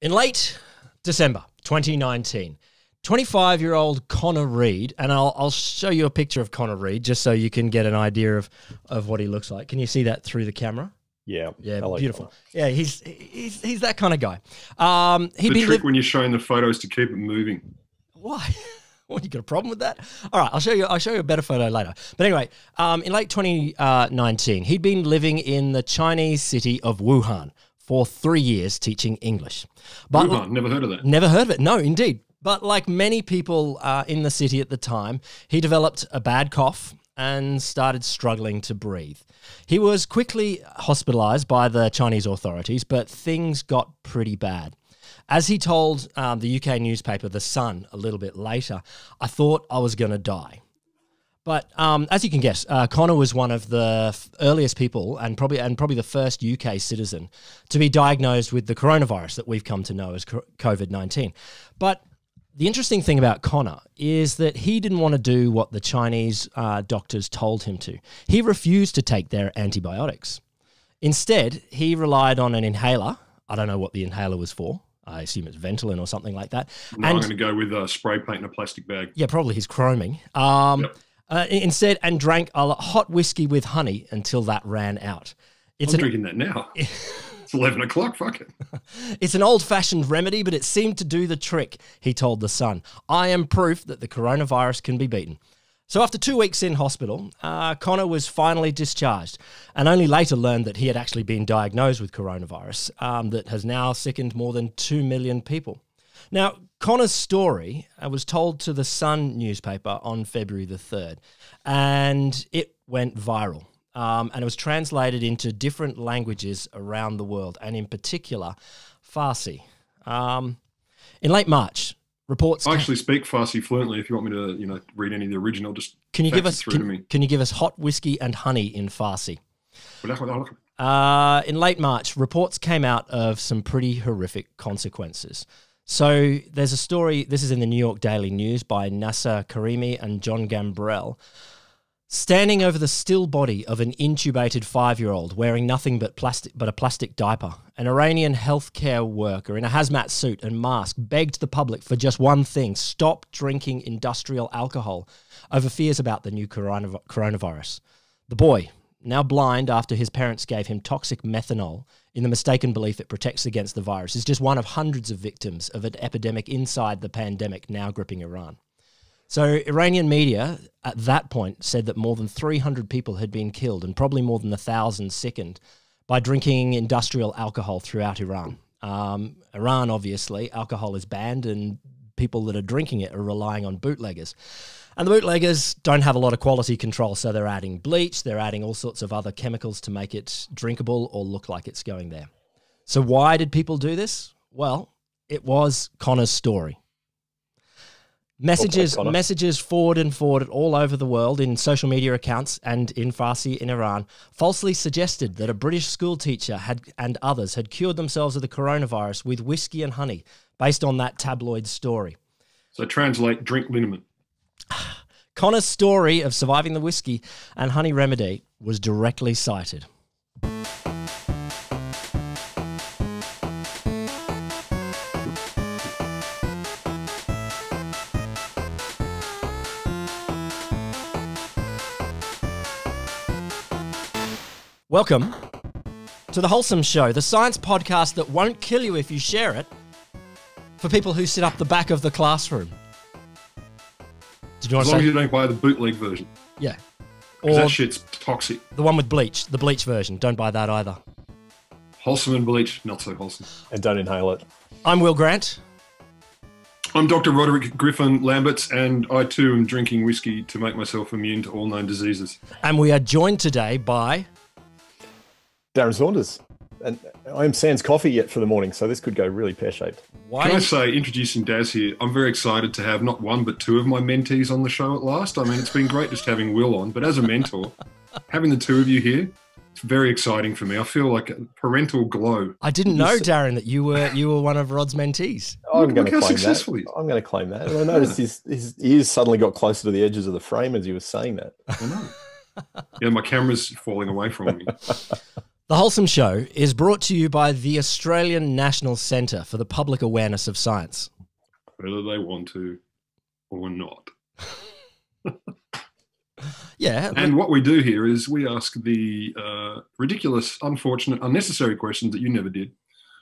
In late December 2019, 25 year old Connor Reed, and I'll, I'll show you a picture of Connor Reed just so you can get an idea of, of what he looks like. Can you see that through the camera? Yeah, Yeah, like beautiful. Connor. Yeah, he's, he's he's that kind of guy. Um, he'd the been trick liv- when you're showing the photos to keep it moving. Why? What you got a problem with that? All right, I'll show you. I'll show you a better photo later. But anyway, um, in late 2019, he'd been living in the Chinese city of Wuhan for three years, teaching English. But Wuhan, never heard of that. Never heard of it. No, indeed. But like many people uh, in the city at the time, he developed a bad cough and started struggling to breathe. He was quickly hospitalized by the Chinese authorities, but things got pretty bad. As he told um, the UK newspaper The Sun a little bit later, I thought I was going to die. But um, as you can guess, uh, Connor was one of the f- earliest people, and probably and probably the first UK citizen to be diagnosed with the coronavirus that we've come to know as COVID nineteen. But the interesting thing about Connor is that he didn't want to do what the Chinese uh, doctors told him to. He refused to take their antibiotics. Instead, he relied on an inhaler. I don't know what the inhaler was for. I assume it's Ventolin or something like that. No, I'm going to go with uh, spray paint in a plastic bag. Yeah, probably his chroming. Um, Yep. Uh, instead, and drank a hot whiskey with honey until that ran out. It's I'm an, drinking that now. it's 11 o'clock. Fuck it. it's an old fashioned remedy, but it seemed to do the trick, he told The Sun. I am proof that the coronavirus can be beaten. So, after two weeks in hospital, uh, Connor was finally discharged and only later learned that he had actually been diagnosed with coronavirus um, that has now sickened more than 2 million people. Now, Connor's story was told to the Sun newspaper on February the 3rd, and it went viral. Um, and it was translated into different languages around the world, and in particular, Farsi. Um, in late March, reports. I actually speak Farsi fluently. If you want me to, you know, read any of the original, just can you give us can, me. can you give us hot whiskey and honey in Farsi? Uh, in late March, reports came out of some pretty horrific consequences. So there's a story, this is in the New York Daily News by Nasser Karimi and John Gambrell. Standing over the still body of an intubated five year old wearing nothing but, plastic, but a plastic diaper, an Iranian healthcare worker in a hazmat suit and mask begged the public for just one thing stop drinking industrial alcohol over fears about the new coronavirus. The boy, now blind after his parents gave him toxic methanol in the mistaken belief it protects against the virus, is just one of hundreds of victims of an epidemic inside the pandemic now gripping Iran. So, Iranian media at that point said that more than 300 people had been killed and probably more than 1,000 sickened by drinking industrial alcohol throughout Iran. Um, Iran, obviously, alcohol is banned, and people that are drinking it are relying on bootleggers. And the bootleggers don't have a lot of quality control, so they're adding bleach, they're adding all sorts of other chemicals to make it drinkable or look like it's going there. So, why did people do this? Well, it was Connor's story. Messages, Connor. messages forward and forwarded all over the world in social media accounts and in Farsi in Iran falsely suggested that a British school teacher had and others had cured themselves of the coronavirus with whiskey and honey based on that tabloid story. So translate, drink liniment. Connor's story of surviving the whiskey and honey remedy was directly cited. Welcome to the Wholesome Show, the science podcast that won't kill you if you share it for people who sit up the back of the classroom. Did you want As to long as you don't buy the bootleg version. Yeah. Because Or that shit's toxic. the one with bleach, the bleach version. Don't buy that either. Wholesome and bleach, not so wholesome. and don't inhale it. I'm Will Grant. I'm Dr. Roderick Griffin Lamberts, and I too am drinking whiskey to make myself immune to all known diseases. And we are joined today by Darren Saunders. And I'm sans coffee yet for the morning, so this could go really pear shaped. why Can I say, introducing Daz here, I'm very excited to have not one but two of my mentees on the show at last. I mean, it's been great just having Will on, but as a mentor, having the two of you here, it's very exciting for me. I feel like a parental glow. I didn't know, Darren, that you were you were one of Rod's mentees. I'm Look- going look to claim successful he I'm going to claim that. And I noticed his, his ears suddenly got closer to the edges of the frame as he was saying that. I know. Yeah, my camera's falling away from me. The Wholesome Show is brought to you by the Australian National Centre for the Public Awareness of Science. Whether they want to or not. yeah. And what we do here is we ask the uh, ridiculous, unfortunate, unnecessary questions that you never did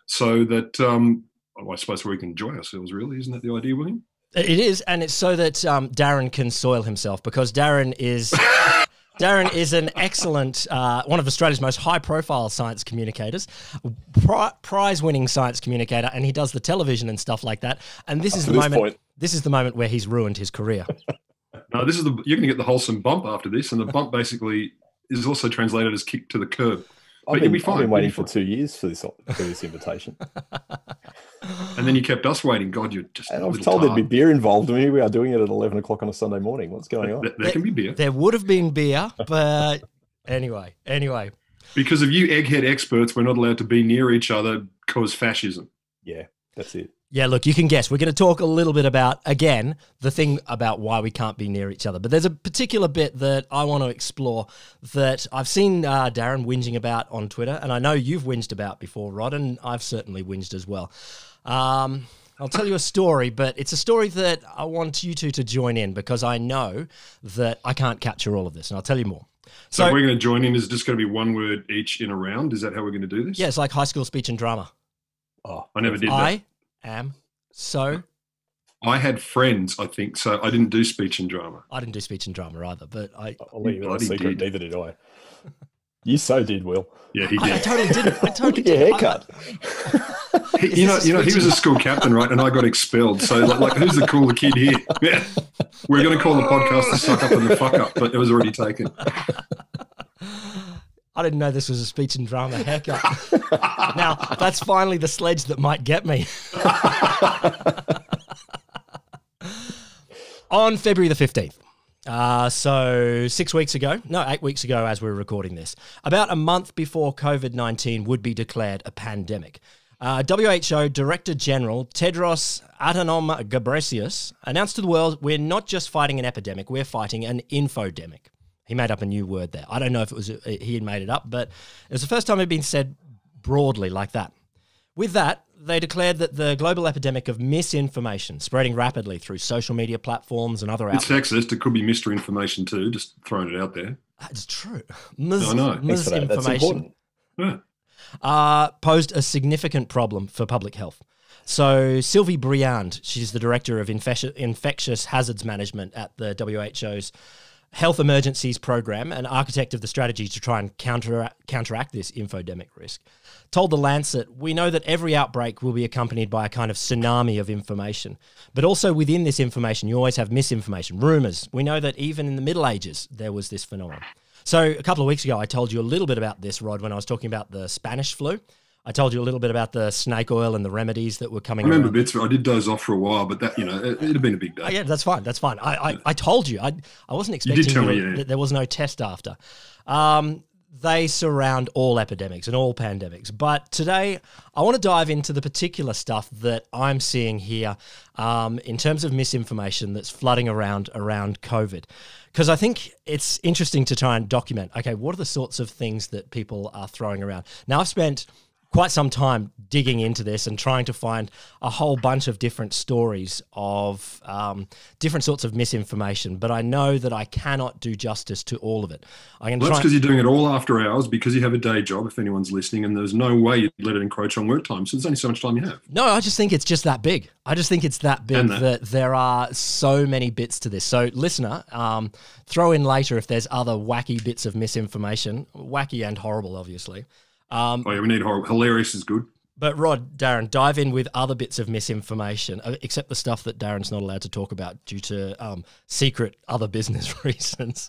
so that um, well, I suppose we can enjoy ourselves, really. Isn't that the idea, William? It is, and it's so that um, Darren can soil himself because Darren is Darren is an excellent, uh, one of Australia's most high-profile science communicators, pri- prize-winning science communicator, and he does the television and stuff like that. And this Up is the this moment. Point. This is the moment where he's ruined his career. no, this is the you're going to get the wholesome bump after this, and the bump basically is also translated as kick to the curb. I've been, I've been waiting for two years for this for this invitation. and then you kept us waiting. God, you're just. And I was told there'd be beer involved, and here we are doing it at eleven o'clock on a Sunday morning. What's going on? There, there can be beer. There would have been beer, but anyway, anyway. Because of you egghead experts, we're not allowed to be near each other because fascism. Yeah, that's it. Yeah, look, you can guess. We're going to talk a little bit about, again, the thing about why we can't be near each other. But there's a particular bit that I want to explore that I've seen uh, Darren whinging about on Twitter. And I know you've whinged about before, Rod, and I've certainly whinged as well. Um, I'll tell you a story, but it's a story that I want you two to join in because I know that I can't capture all of this. And I'll tell you more. So, so we're going to join in. Is it just going to be one word each in a round? Is that how we're going to do this? Yeah, it's like high school speech and drama. Oh, I never did that. I am so. I had friends, I think, so I didn't do speech and drama. I didn't do speech and drama either, but I. I'll leave you a secret. Did. Neither did I. You so did, Will. Yeah, he did. I, I totally didn't. I totally did. Your haircut. he, you know, you know, he was a school captain, right? And I got expelled. So, like, like who's the cooler kid here? Yeah. We're going to call the podcast the suck up and the fuck up, but it was already taken. I didn't know this was a speech and drama haircut. now, that's finally the sledge that might get me. On February the 15th, uh, so six weeks ago, no, eight weeks ago, as we are recording this, about a month before COVID 19 would be declared a pandemic, uh, WHO Director General Tedros Adhanom Ghebreyesus announced to the world, "We're not just fighting an epidemic; we're fighting an infodemic." He made up a new word there. I don't know if it was he had made it up, but it was the first time it had been said broadly like that. With that, they declared that the global epidemic of misinformation spreading rapidly through social media platforms and other outlets. It's sexist. It could be misinformation too. Just throwing it out there. It's true. Mis- I know. Misinformation yeah. uh, posed a significant problem for public health. So Sylvie Briand, she's the director of infectious hazards management at the WHO's Health Emergencies Program and architect of the strategy to try and counter, counteract this infodemic risk, told The Lancet We know that every outbreak will be accompanied by a kind of tsunami of information. But also within this information, you always have misinformation, rumours. We know that even in the Middle Ages, there was this phenomenon. So a couple of weeks ago, I told you a little bit about this, Rod, when I was talking about the Spanish flu. I told you a little bit about the snake oil and the remedies that were coming. I remember around. bits. I did doze off for a while, but that you know, it, would have been a big day. Oh, yeah, that's fine. That's fine. I I, I told you. I I wasn't expecting you, me, yeah. that there was no test after. Um, they surround all epidemics and all pandemics. But today, I want to dive into the particular stuff that I'm seeing here um, in terms of misinformation that's flooding around around COVID. Because I think it's interesting to try and document okay, what are the sorts of things that people are throwing around? Now, I've spent quite some time digging into this and trying to find a whole bunch of different stories of um, different sorts of misinformation. But I know that I cannot do justice to all of it. I can well, that's because you're doing it all after hours because you have a day job. If anyone's listening, and there's no way you'd let it encroach on work time. So there's only so much time you have. No, I just think it's just that big. I just think it's that big that. that. there are so many bits to this. So listener, um, throw in later if there's other wacky bits of misinformation, wacky and horrible, obviously. Um, oh yeah, we need. Hilarious is good. But Rod, Darren, dive in with other bits of misinformation, uh, except the stuff that Darren's not allowed to talk about due to um, secret other business reasons.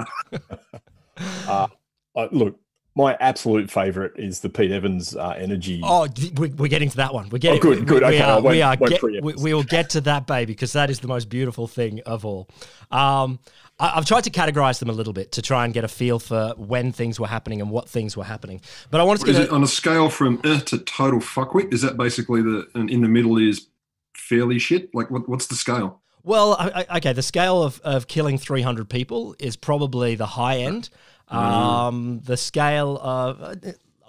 uh, uh, look, my absolute favourite is the Pete Evans uh, energy. Oh, we're getting to that one. We're getting. Oh, good, good. We, okay, are. we are. Get, we, we, will get to that, baby, because that is the most beautiful thing of all. Um, I, have tried to categorize them a little bit to try and get a feel for when things were happening and what things were happening. But I wanted to get a, on a scale from uh to total fuckwit. Is that basically the and in the middle is fairly shit? Like what, what's the scale? Well, I, I, okay, the scale of, of killing 300 people is probably the high end. Mm. Um, the scale of,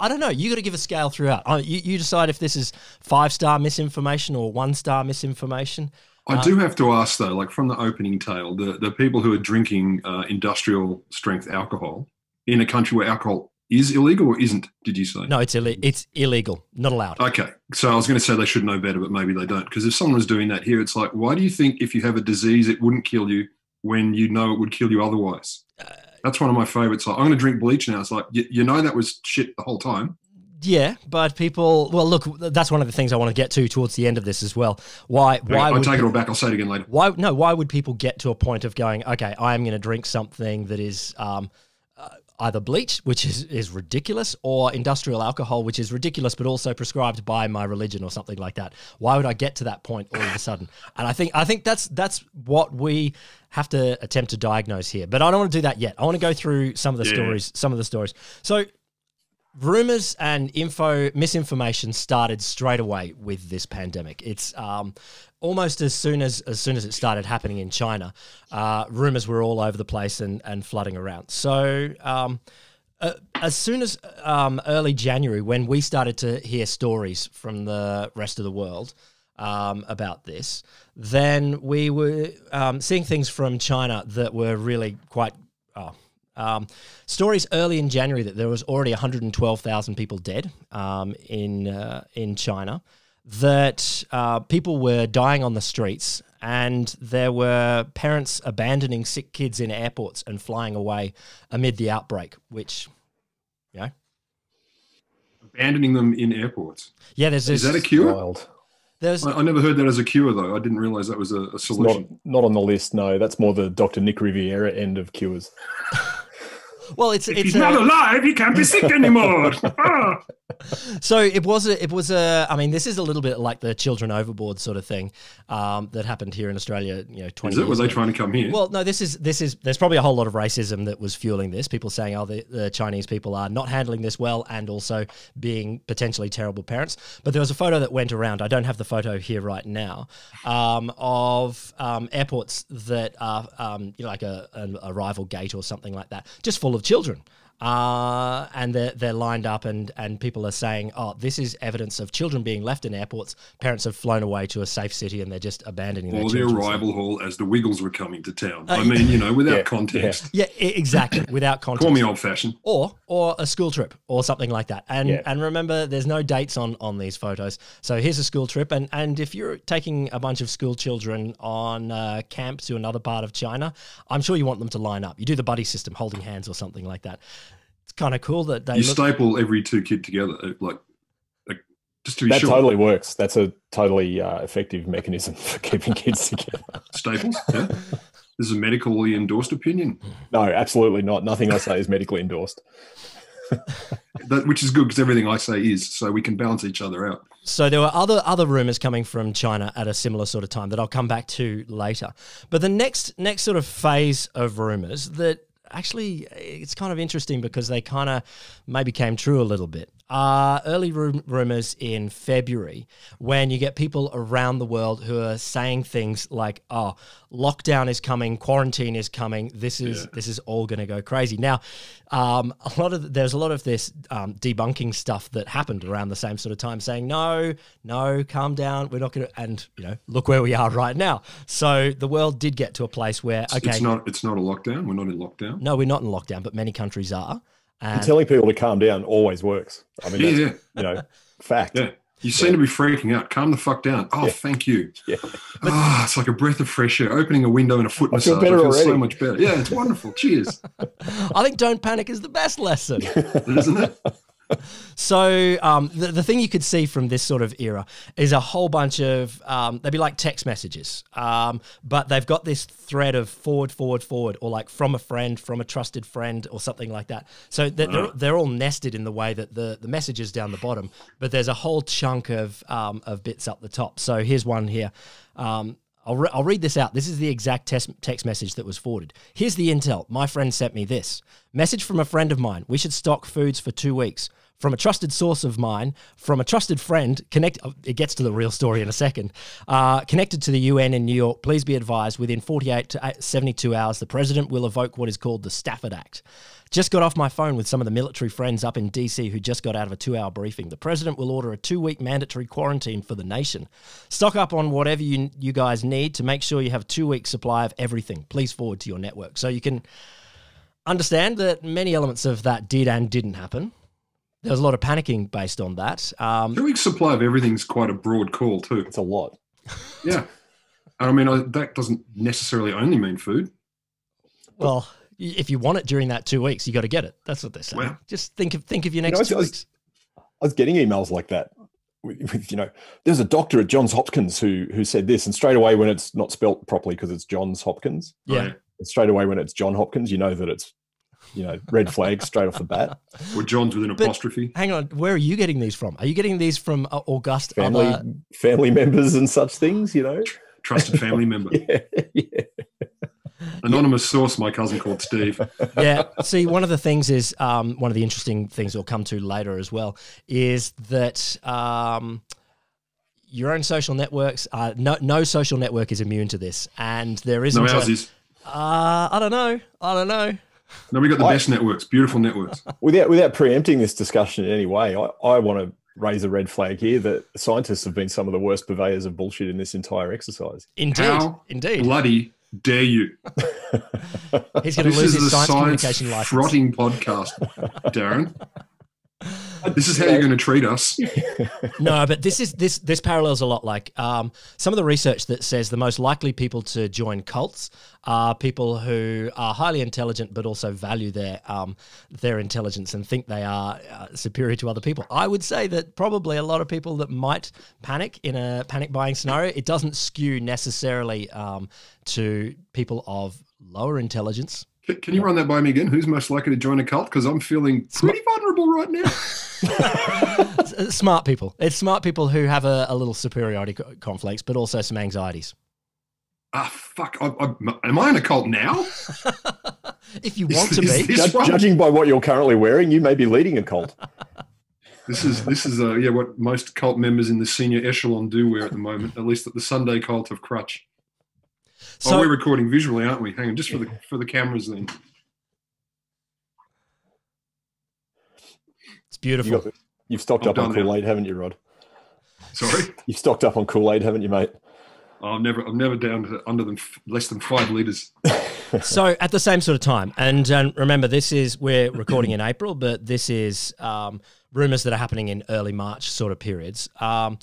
I don't know. You got to give a scale throughout. You, you decide if this is five star misinformation or one star misinformation. I uh, do have to ask though, like from the opening tale, the, the people who are drinking uh, industrial strength alcohol in a country where alcohol is illegal or isn't? Did you say? No, it's illegal. It's illegal. Not allowed. Okay, so I was going to say they should know better, but maybe they don't. Because if someone was doing that here, it's like, why do you think if you have a disease it wouldn't kill you when you know it would kill you otherwise? Uh, That's one of my favorites. Like, I'm going to drink bleach now. It's like you, you know that was shit the whole time. Yeah, but people. Well, look, that's one of the things I want to get to towards the end of this as well. Why? Why? I'll take it all back. I'll say it again later. Why? No. Why would people get to a point of going? Okay, I am going to drink something that is um, either bleach, which is, is ridiculous, or industrial alcohol, which is ridiculous, but also prescribed by my religion or something like that. Why would I get to that point all of a sudden? And I think I think that's that's what we have to attempt to diagnose here. But I don't want to do that yet. I want to go through some of the yeah. stories, some of the stories. So rumors and info misinformation started straight away with this pandemic. It's um, almost as soon as as soon as it started happening in China, uh, rumors were all over the place and and flooding around. So. Um, uh, as soon as um, early January, when we started to hear stories from the rest of the world um, about this, then we were um, seeing things from China that were really quite oh, um, stories early in January that there was already 112,000 people dead um, in uh, in China. That uh, people were dying on the streets, and there were parents abandoning sick kids in airports and flying away amid the outbreak. Which, you know, abandoning them in airports. Yeah, there's this. Is that a cure? Wild. There's, I, I, never heard that as a cure, though. I didn't realize that was a, a solution. Not, not, on the list, no. That's more the Dr. Nick Riviera end of cures. Well, it's if it's he's not alive. He can't be sick anymore. Ah. So it was a, it was a. I mean, this is a little bit like the children overboard sort of thing um, that happened here in Australia. You know, twenty. Is it? Were they trying to come here? Well, no. This is this is. There's probably a whole lot of racism that was fueling this. People saying, "Oh, the, the Chinese people are not handling this well," and also being potentially terrible parents. But there was a photo that went around. I don't have the photo here right now um, of um, airports that are um, you know like a, an arrival gate or something like that, just full of children uh, and they're, they're lined up and, and people are saying, oh, this is evidence of children being left in airports. Parents have flown away to a safe city and they're just abandoning or their the arrival hall as the Wiggles were coming to town. Uh, I mean, you know, without yeah, context. Yeah, yeah exactly, without context. Call me old-fashioned. Or or a school trip or something like that. And yeah. and remember, there's no dates on on these photos. So here's a school trip, and and if you're taking a bunch of school children on uh, camp to another part of China, I'm sure you want them to line up. You do the buddy system, holding hands or something like that kind of cool that they you look- staple every two kid together, uh, like, like just to be that sure. totally works. That's a totally uh, effective mechanism for keeping kids together. Staples, yeah. This is a medically endorsed opinion. No, absolutely not. Nothing I say is medically endorsed. that, which is good because everything I say is, so we can balance each other out. So there were other other rumors coming from China at a similar sort of time that I'll come back to later. But the next next sort of phase of rumors that actually it's kind of interesting because they kind of maybe came true a little bit uh, early rumors in February when you get people around the world who are saying things like, "Oh, lockdown is coming, quarantine is coming. This is yeah. this is all going to go crazy." Now, um, a lot of there's a lot of this um, debunking stuff that happened around the same sort of time, saying, "No, no, calm down. We're not going to." And you know, look where we are right now. So the world did get to a place where okay, it's not it's not a lockdown. We're not in lockdown. No, we're not in lockdown, but many countries are. And telling people to calm down always works. I mean, yeah, yeah. you know, fact. Yeah. You seem yeah. to be freaking out. Calm the fuck down. Oh, yeah. thank you. Yeah. oh, it's like a breath of fresh air. Opening a window in a foot I massage. Feel I feel so much better. Yeah, it's wonderful. Cheers. I think don't panic is the best lesson. Isn't it? So um, the, the thing you could see from this sort of era is a whole bunch of um, they'd be like text messages um, but they've got this thread of forward forward forward or like from a friend from a trusted friend or something like that. So they're, they're, they're, all nested in the way that the, the message is down the bottom but there's a whole chunk of, um, of bits up the top. So here's one here. Um, I'll, re- I'll read this out. This is the exact text, text message that was forwarded. Here's the intel. My friend sent me this. Message from a friend of mine. We should stock foods for two weeks. From a trusted source of mine, from a trusted friend, connect. It gets to the real story in a second. Uh, connected to the UN in New York. Please be advised: within 48 to 72 hours, the president will evoke what is called the Stafford Act. Just got off my phone with some of the military friends up in DC who just got out of a two hour briefing. The president will order a two week mandatory quarantine for the nation. Stock up on whatever you, you guys need to make sure you have two week supply of everything. Please forward to your network. So you can understand that many elements of that did and didn't happen. There was a lot of panicking based on that. Um, two weeks supply of everything is quite a broad call, too. It's a lot. yeah. I mean, I, that doesn't necessarily only mean food. Well, if you want it during that two weeks, you got to get it. That's what they're saying. Wow. Just think of think of your next you know, two I was, weeks. I was getting emails like that. With, with, you know, there's a doctor at Johns Hopkins who who said this, and straight away when it's not spelt properly because it's Johns Hopkins, yeah, straight away when it's John Hopkins, you know that it's you know red flag straight off the bat. Or John's with an but apostrophe. Hang on, where are you getting these from? Are you getting these from uh, August family other... family members and such things? You know, trusted family member. yeah, yeah. Anonymous source, my cousin called Steve. Yeah. See, one of the things is um, one of the interesting things we'll come to later as well is that um, your own social networks, uh, no, no social network is immune to this, and there isn't. No, ours a, is. Uh, I don't know. I don't know. No, we got the I, best networks, beautiful networks. Without without preempting this discussion in any way, I, I want to raise a red flag here that scientists have been some of the worst purveyors of bullshit in this entire exercise. Indeed, How indeed. Bloody dare you? He's going to lose his science, science communication license. Frotting podcast, Darren. This is how you're going to treat us. no, but this is this this parallels a lot. Like um, some of the research that says the most likely people to join cults are people who are highly intelligent but also value their um, their intelligence and think they are uh, superior to other people. I would say that probably a lot of people that might panic in a panic buying scenario, it doesn't skew necessarily um, to people of lower intelligence can you run that by me again? Who's most likely to join a cult? Because I'm feeling pretty vulnerable right now. smart people. It's smart people who have a, a little superiority conflicts, but also some anxieties. Ah, fuck. I, I, am I in a cult now? if you want is, to be. Judge, judging by what you're currently wearing, you may be leading a cult. This is this is uh, yeah what most cult members in the senior echelon do wear at the moment, at least at the Sunday cult of Crutch. So oh, we're recording visually, aren't we? Hang on, just for the for the cameras then. It's beautiful. You have stocked I'm up on Kool Aid, haven't you, Rod? Sorry, you've stocked up on Kool Aid, haven't you, mate? Oh, I'm never, I'm never down to under than less than five liters. so at the same sort of time, and um, remember, this is we're recording in April, but this is um, rumors that are happening in early March sort of periods. Um,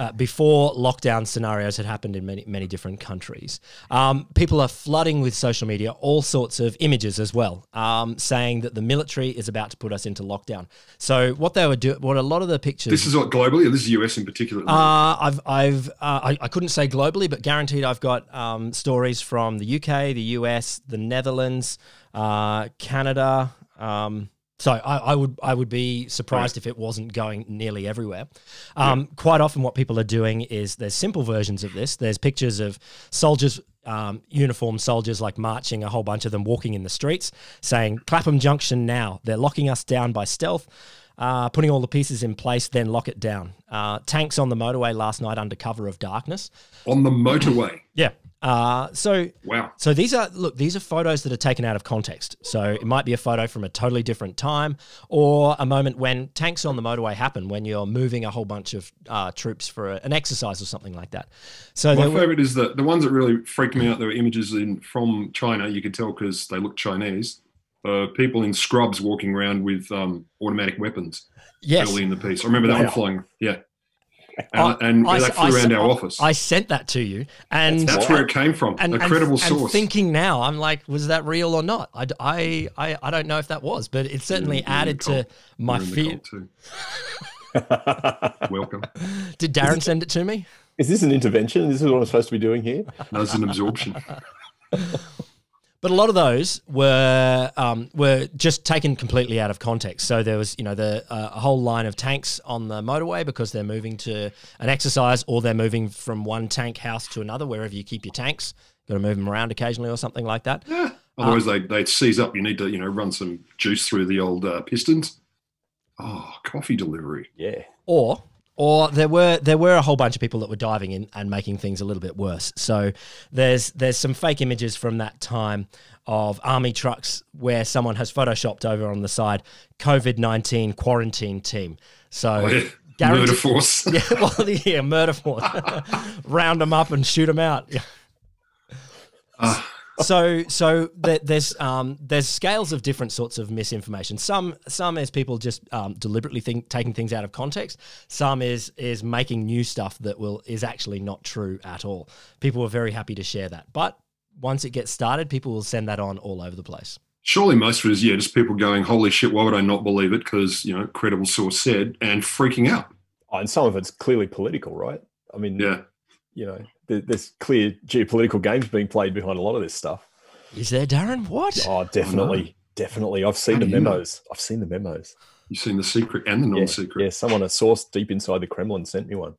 uh, before lockdown scenarios had happened in many many different countries. Um, people are flooding with social media all sorts of images as well, um, saying that the military is about to put us into lockdown. So what they were doing, what a lot of the pictures. This is what globally, or this is US in particular. Uh, I've I've uh, I, I, couldn't say globally, but guaranteed I've got um, stories from the UK, the US, the Netherlands, uh, Canada. Um, so I, I, would I would be surprised right. if it wasn't going nearly everywhere. Um, yeah. Quite often, what people are doing is there's simple versions of this. There's pictures of soldiers, um, uniformed soldiers, like marching, a whole bunch of them walking in the streets, saying "Clapham Junction now." They're locking us down by stealth. Uh, putting all the pieces in place, then lock it down. Uh, tanks on the motorway last night under cover of darkness. On the motorway? yeah. Uh, so wow. So these are look, these are photos that are taken out of context. So it might be a photo from a totally different time, or a moment when tanks on the motorway happen when you're moving a whole bunch of uh, troops for a, an exercise or something like that. So my favorite were, is the the ones that really freaked me out. There were images in from China. You could tell because they look Chinese. Uh, people in scrubs walking around with um, automatic weapons. Yes. Early in the piece, I remember that wow. one flying. Yeah and, and I, that flew I, around I, our office. I sent that to you, and that's where it came from. And, a credible and, source. And thinking now, I'm like, was that real or not? I, I, I, I don't know if that was, but it certainly you're, added you're to my fear. Welcome. Did Darren send it to me? Is this an intervention? This is what I'm supposed to be doing here? No, it's an absorption. But a lot of those were um, were just taken completely out of context. So there was, you know, the uh, a whole line of tanks on the motorway because they're moving to an exercise, or they're moving from one tank house to another, wherever you keep your tanks. Got to move them around occasionally, or something like that. Yeah. Otherwise, um, they they seize up. You need to, you know, run some juice through the old uh, pistons. Oh, coffee delivery. Yeah. Or or there were there were a whole bunch of people that were diving in and making things a little bit worse. So there's there's some fake images from that time of army trucks where someone has photoshopped over on the side COVID nineteen quarantine team. So. Yeah. Murder force. yeah, well, yeah, murder force. Round them up and shoot them out. Uh, so so there's um, there's scales of different sorts of misinformation. Some some is people just um, deliberately think, taking things out of context. Some is is making new stuff that will is actually not true at all. People are very happy to share that, but once it gets started, people will send that on all over the place. Surely most of it is yeah, just people going, "Holy shit, why would I not believe it?" Because you know, credible source said, and freaking out. Oh, and some of it's clearly political, right? I mean, yeah, you know, there's clear geopolitical games being played behind a lot of this stuff. Is there, Darren? What? Oh, definitely, definitely. I've seen How the memos. I've seen the memos. You've seen the secret and the non-secret. Yeah, yeah, someone a source deep inside the Kremlin sent me one.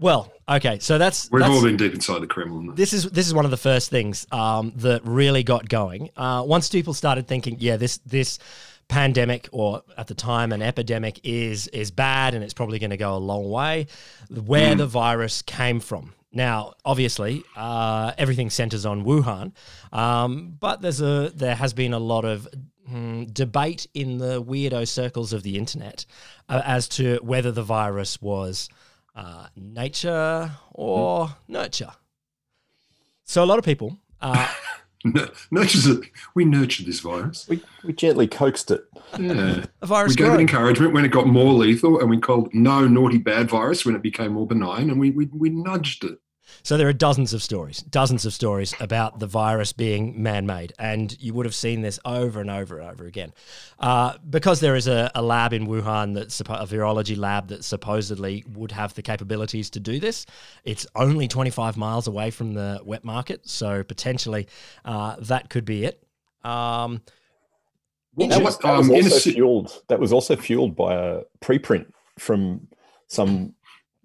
Well, okay, so that's we've that's, all been deep inside the Kremlin. This is this is one of the first things um, that really got going. Uh, once people started thinking, yeah, this this pandemic or at the time an epidemic is is bad and it's probably going to go a long way where mm. the virus came from now obviously uh, everything centers on wuhan um, but there's a there has been a lot of mm, debate in the weirdo circles of the internet uh, as to whether the virus was uh, nature or mm. nurture so a lot of people nurtures it. We nurtured this virus. We, we gently coaxed it. Yeah. A virus we gave it encouragement when it got more lethal, and we called no naughty bad virus when it became more benign, and we, we, we nudged it. So there are dozens of stories, dozens of stories about the virus being man-made, and you would have seen this over and over and over again. Uh, because there is a, a, lab in Wuhan that's a virology lab that supposedly would have the capabilities to do this. It's only 25 miles away from the wet market, so potentially uh, that could be it. Um, that was, that was um, also fueled. That was also fueled by a preprint from some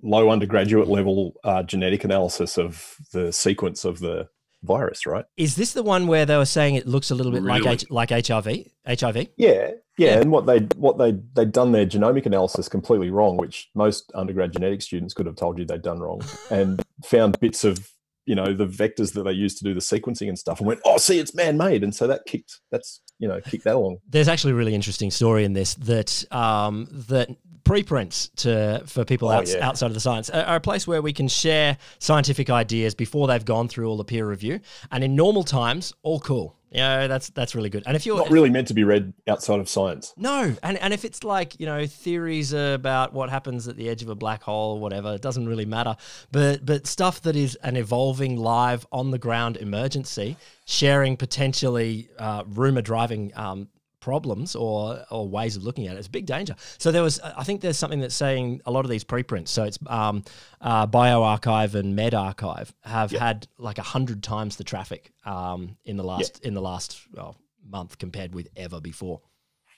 low undergraduate level uh, genetic analysis of the sequence of the virus, right? Is this the one where they were saying it looks a little bit really? like H- like HIV? HIV? Yeah, yeah, yeah. And what they what they they'd done their genomic analysis completely wrong, which most undergrad genetic students could have told you they'd done wrong, and found bits of you know the vectors that they used to do the sequencing and stuff, and went, oh, see, it's man made, and so that kicked that's you know kicked that along. There's actually a really interesting story in this that um, that preprints to for people oh, yeah. outside of the science are, a place where we can share scientific ideas before they've gone through all the peer review. And in normal times, all cool. Yeah, that's that's really good. And if you're not really meant to be read outside of science, no. And and if it's like you know theories about what happens at the edge of a black hole, or whatever, it doesn't really matter. But but stuff that is an evolving live on the ground emergency, sharing potentially uh, rumor driving um, problems or or ways of looking at it. It's a big danger. So there was, I think there's something that's saying a lot of these preprints. So it's um, uh, bioRxiv and medRxiv have yep. had like a hundred times the traffic um, in the last yep. in the last well, month compared with ever before.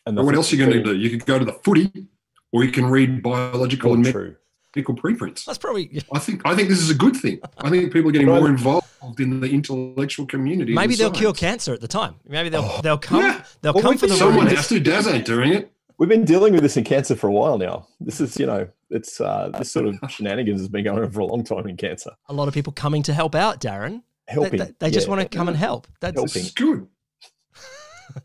And what else are you going to do? You could go to the footy, or you can read biological and true technical preprints. That's probably. I think. I think this is a good thing. I think people are getting more involved in the intellectual community. Maybe they'll science. cure cancer at the time. Maybe they'll oh, they'll come. Yeah. They'll well, come for the. Someone has to. Daz ain't doing it. We've been dealing with this in cancer for a while now. This is, you know, it's uh, this sort of shenanigans has been going on for a long time in cancer. A lot of people coming to help out, Darren. Helping. They, they, they just want to come and help. That's helping. good.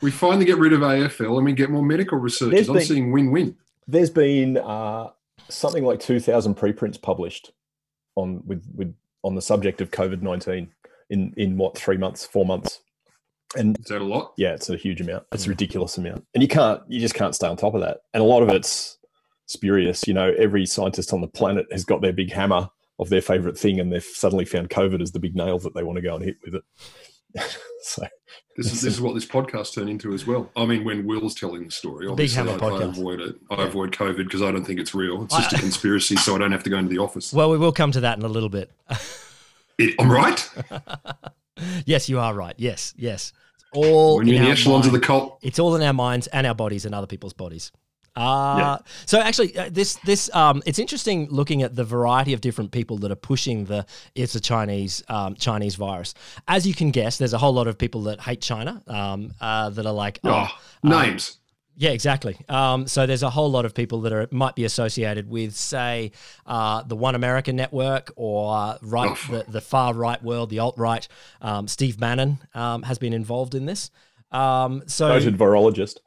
we finally get rid of AFL and we get more medical researchers. I'm seeing win-win. There's been uh, something like 2,000 preprints published on with, with on the subject of COVID 19 in in what three months, four months. And is that a lot? Yeah, it's a huge amount. It's a hmm. ridiculous amount, and you can't you just can't stay on top of that. And a lot of it's spurious. You know, every scientist on the planet has got their big hammer of their favorite thing, and they've suddenly found COVID as the big nail that they want to go and hit with it. so this is this is what this podcast turned into as well. I mean, when Will's telling the story, obviously I, I, avoid it. I avoid COVID because I don't think it's real. It's just a conspiracy, so I don't have to go into the office. Well, we will come to that in a little bit. it, I'm right. yes, you are right. Yes, yes. It's all when you're in, in the echelons mind. of the cult. It's all in our minds and our bodies and other people's bodies. Uh, yeah. So actually, uh, this this um, it's interesting looking at the variety of different people that are pushing the it's a Chinese um, Chinese virus. As you can guess, there's a whole lot of people that hate China um, uh, that are like, oh, oh names. Yeah, exactly. Um, so there's a whole lot of people that are might be associated with, say, uh, the One America Network or right oh. the, the far right world, the alt right. Um, Steve Bannon um, has been involved in this. Um, so noted virologist.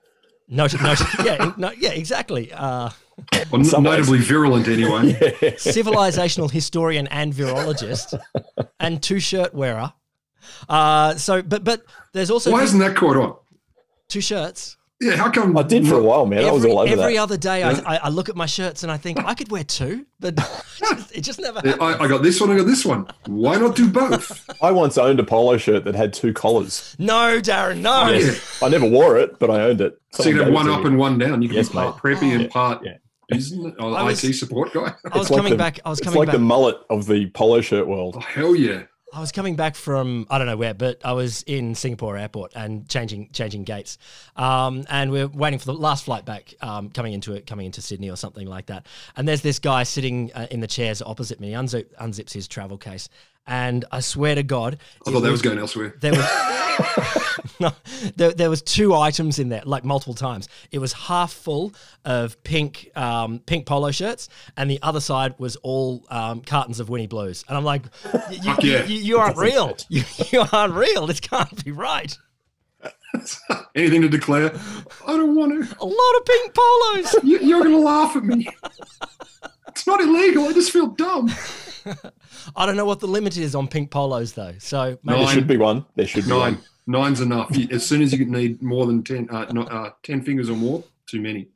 Noted, noted yeah, no, yeah, exactly. Uh, well, notably virulent, anyway. yeah. Civilizational historian and virologist, and two shirt wearer. Uh, so, but but there's also why isn't that caught on? Two shirts. Yeah, how come? I did for a while, man. Every, I was all over every that. other day, yeah. I, I, look at my shirts and I think I could wear two, but it just never. Yeah, I, I, got this one. I got this one. Why not do both? I once owned a polo shirt that had two collars. No, Darren, no. Yes. I never wore it, but I owned it. Someone so you have one up me. and one down. You can yes, be part mate. preppy oh, and part yeah. Isn't oh, uh, was, IT support guy? I was coming the, back. I was coming. It's like back. the mullet of the polo shirt world. Oh, hell yeah! I was coming back from I don't know where, but I was in Singapore airport and changing changing gates, um, and we're waiting for the last flight back, um, coming into it, coming into Sydney or something like that. And there's this guy sitting uh, in the chairs opposite me. He unzip, unzips his travel case, and I swear to God, I thought that was going elsewhere. There was no, there, there, was two items in there, like multiple times. It was half full of pink um, pink polo shirts, and the other side was all um, cartons of Winnie Blues. And I'm like, you, yeah. you, you aren't real. You, you aren't real. This can't be right. Anything to declare? I don't want to. A lot of pink polos. You, are going to laugh at me. It's not illegal. I just feel dumb. I don't know what the limit is on pink polos though. So maybe there should be one. There should be nine. One. Nine's enough. As soon as you need more than ten, uh, no, uh, ten fingers or more, too many.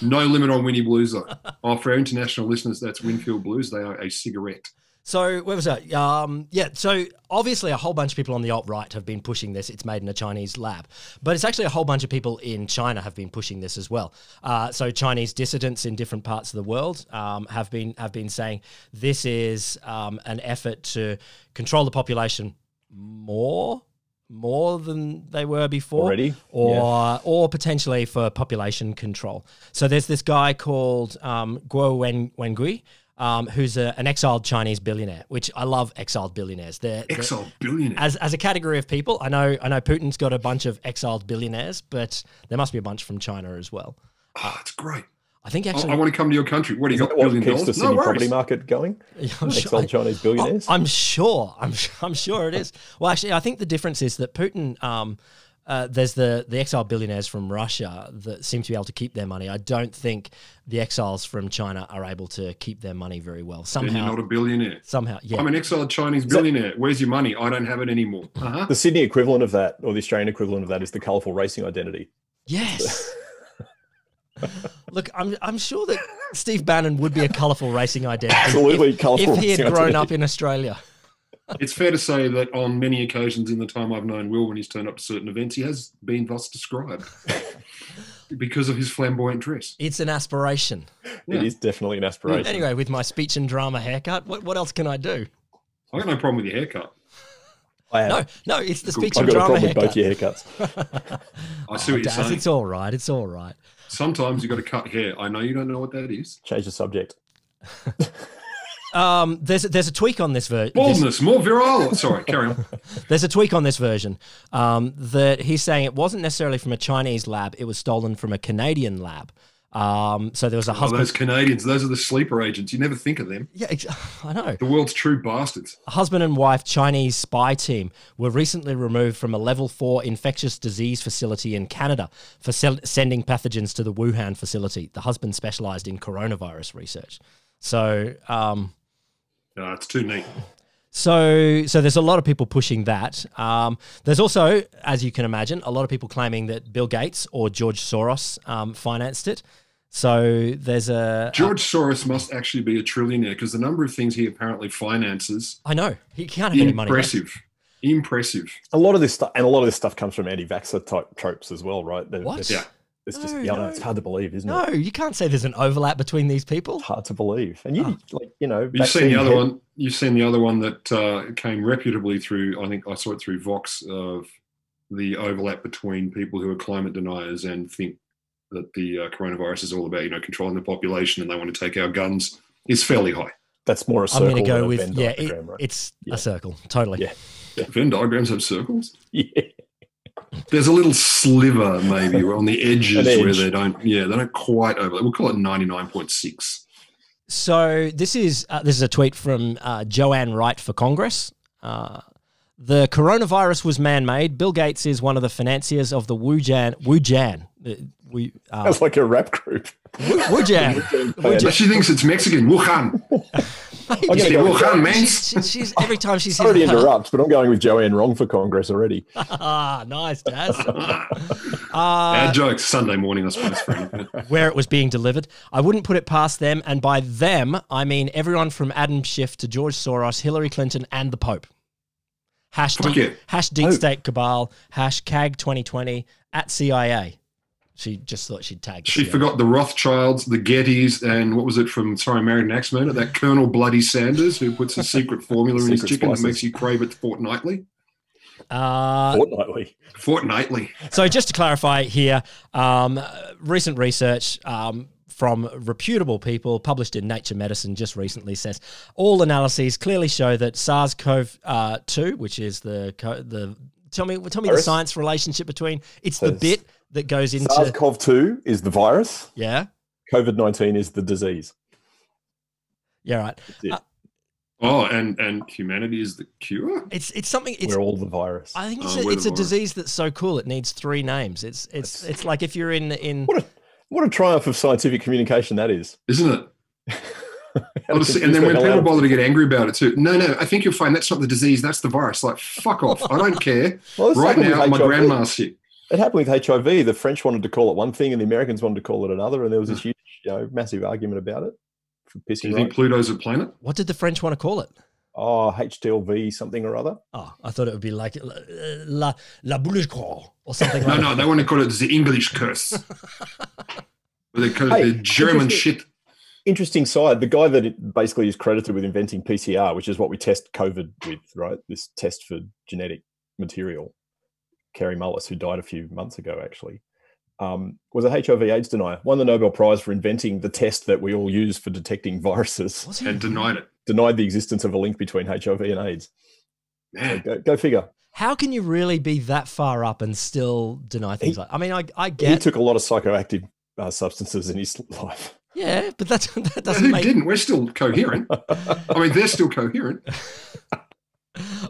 No limit on Winnie Blues though. Oh, for our international listeners, that's Winfield Blues. They are a cigarette. So where was that? Um, yeah. So obviously, a whole bunch of people on the alt right have been pushing this. It's made in a Chinese lab, but it's actually a whole bunch of people in China have been pushing this as well. Uh, so Chinese dissidents in different parts of the world um, have been have been saying this is um, an effort to control the population more more than they were before already or yeah. or potentially for population control so there's this guy called um, guo wen wengui um, who's a, an exiled Chinese billionaire, which I love exiled billionaires. They're, they're, exiled billionaires. As, as a category of people, I know I know Putin's got a bunch of exiled billionaires, but there must be a bunch from China as well. Oh, it's great. I think actually, I, I want to come to your country. What do you got? What keeps the Sydney no property market going? I'm Exiled sure, Chinese billionaires. I'm sure. I'm I'm sure it is. Well, actually, I think the difference is that Putin. Um, uh, there's the the exiled billionaires from Russia that seem to be able to keep their money. I don't think the exiles from China are able to keep their money very well. Somehow, then you're not a billionaire. Somehow, yeah. I'm an exiled Chinese billionaire. That, Where's your money? I don't have it anymore. Uh-huh. The Sydney equivalent of that, or the Australian equivalent of that, is the colourful racing identity. Yes. Look, I'm I'm sure that Steve Bannon would be a colourful racing identity. Absolutely colourful. If he had grown identity. up in Australia it's fair to say that on many occasions in the time I've known Will, when he's turned up to certain events, he has been thus described because of his flamboyant dress. It's an aspiration. Yeah. It is definitely an aspiration. Anyway, with my speech and drama haircut, what, what else can I do? I got no problem with your haircut. I No, no, it's the speech and drama haircut. both your haircuts. I see what you're saying. It's all right. It's all right. Sometimes you've got to cut hair. I know you don't know what that is. Change the subject. Um, there's there's a tweak on this version. Boldness, more viral. Sorry, carry on. there's a tweak on this version um, that he's saying it wasn't necessarily from a Chinese lab; it was stolen from a Canadian lab. Um, so there was a husband. Oh, those Canadians, those are the sleeper agents. You never think of them. Yeah, I know. The world's true bastards. A husband and wife Chinese spy team were recently removed from a level four infectious disease facility in Canada for sending pathogens to the Wuhan facility. The husband specialized in coronavirus research. So, um, no, it's too neat. So, so there's a lot of people pushing that. Um, there's also, as you can imagine, a lot of people claiming that Bill Gates or George Soros um, financed it. So there's a George Soros must actually be a trillionaire because the number of things he apparently finances. I know he can't have any money. Impressive, impressive. A lot of this stuff, and a lot of this stuff comes from anti-vaxxer type tropes as well, right? what? Yeah. It's just, no, yeah, no. it's hard to believe, isn't no, it? No, you can't say there's an overlap between these people. It's hard to believe. And you, oh. like, you know, you've seen the other head- one. You've seen the other one that uh, came reputably through. I think I saw it through Vox of the overlap between people who are climate deniers and think that the uh, coronavirus is all about you know controlling the population and they want to take our guns is fairly high. That's more a circle. I'm going to go with yeah, it, right? it's yeah. a circle. Totally. Yeah. yeah. Venn diagrams have circles. Yeah. There's a little sliver maybe on the edges edge. where they don't. Yeah, they don't quite over. We'll call it ninety nine point six. So this is uh, this is a tweet from uh, Joanne Wright for Congress. Uh, the coronavirus was man-made. Bill Gates is one of the financiers of the Wujan. Wujan. We, uh, That's like a rap group. Wujan. Wujan. She thinks it's Mexican. Wuhan. Wuhan, man. She's, she's, every time she's sorry to interrupt, but I'm going with Joanne wrong for Congress already. ah, nice, Daz. uh, Bad jokes. Sunday morning, I suppose. where it was being delivered, I wouldn't put it past them, and by them, I mean everyone from Adam Schiff to George Soros, Hillary Clinton, and the Pope. Hash, deep, hash deep state cabal, hash CAG 2020 at CIA. She just thought she'd tag. She CIA. forgot the Rothschilds, the Gettys, and what was it from Sorry, Married an Axe Murder? That Colonel Bloody Sanders who puts a secret formula in his chicken spices. that makes you crave it fortnightly. Uh, fortnightly. Fortnightly. So just to clarify here, um, recent research um, from reputable people published in Nature Medicine just recently says all analyses clearly show that SARS-CoV-2, uh, which is the the tell me tell me virus? the science relationship between it's the bit that goes into SARS-CoV-2 is the virus. Yeah. COVID-19 is the disease. Yeah, right. Uh, oh, and and humanity is the cure. It's it's something. It's, we're all the virus. I think it's oh, a, it's a disease that's so cool. It needs three names. It's it's it's like if you're in in. What a what a triumph of scientific communication that is, isn't it? and then when people bother to get angry about it too, no, no, I think you'll find that's not the disease, that's the virus. Like, fuck off. I don't care. well, right now, my grandma's sick. It happened with HIV. The French wanted to call it one thing and the Americans wanted to call it another. And there was this hmm. huge, you know, massive argument about it. For pissing Do you right. think Pluto's a planet? What did the French want to call it? Oh, HTLV something or other. Oh, I thought it would be like uh, La, La Bouche or something like no, no, they want to call it the English curse. they call it hey, the German shit. Interesting side. The guy that basically is credited with inventing PCR, which is what we test COVID with, right? This test for genetic material. Kary Mullis, who died a few months ago, actually, um, was a HIV/AIDS denier. Won the Nobel Prize for inventing the test that we all use for detecting viruses, and denied it. Denied the existence of a link between HIV and AIDS. Man, so go, go, figure. How can you really be that far up and still deny things he, like? I mean, I, I get he took a lot of psychoactive uh, substances in his life. Yeah, but that's, that doesn't. Who make... didn't? We're still coherent. I mean, they're still coherent.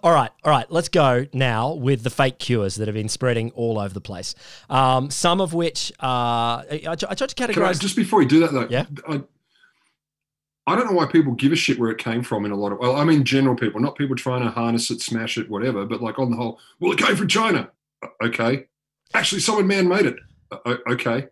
All right, all right. Let's go now with the fake cures that have been spreading all over the place. Um, some of which uh, I, I tried to categorize. I, just before we do that, though, yeah. I, I don't know why people give a shit where it came from in a lot of. Well, I mean, general people, not people trying to harness it, smash it, whatever. But like on the whole, well, it came from China. Okay, actually, someone man made it. Okay,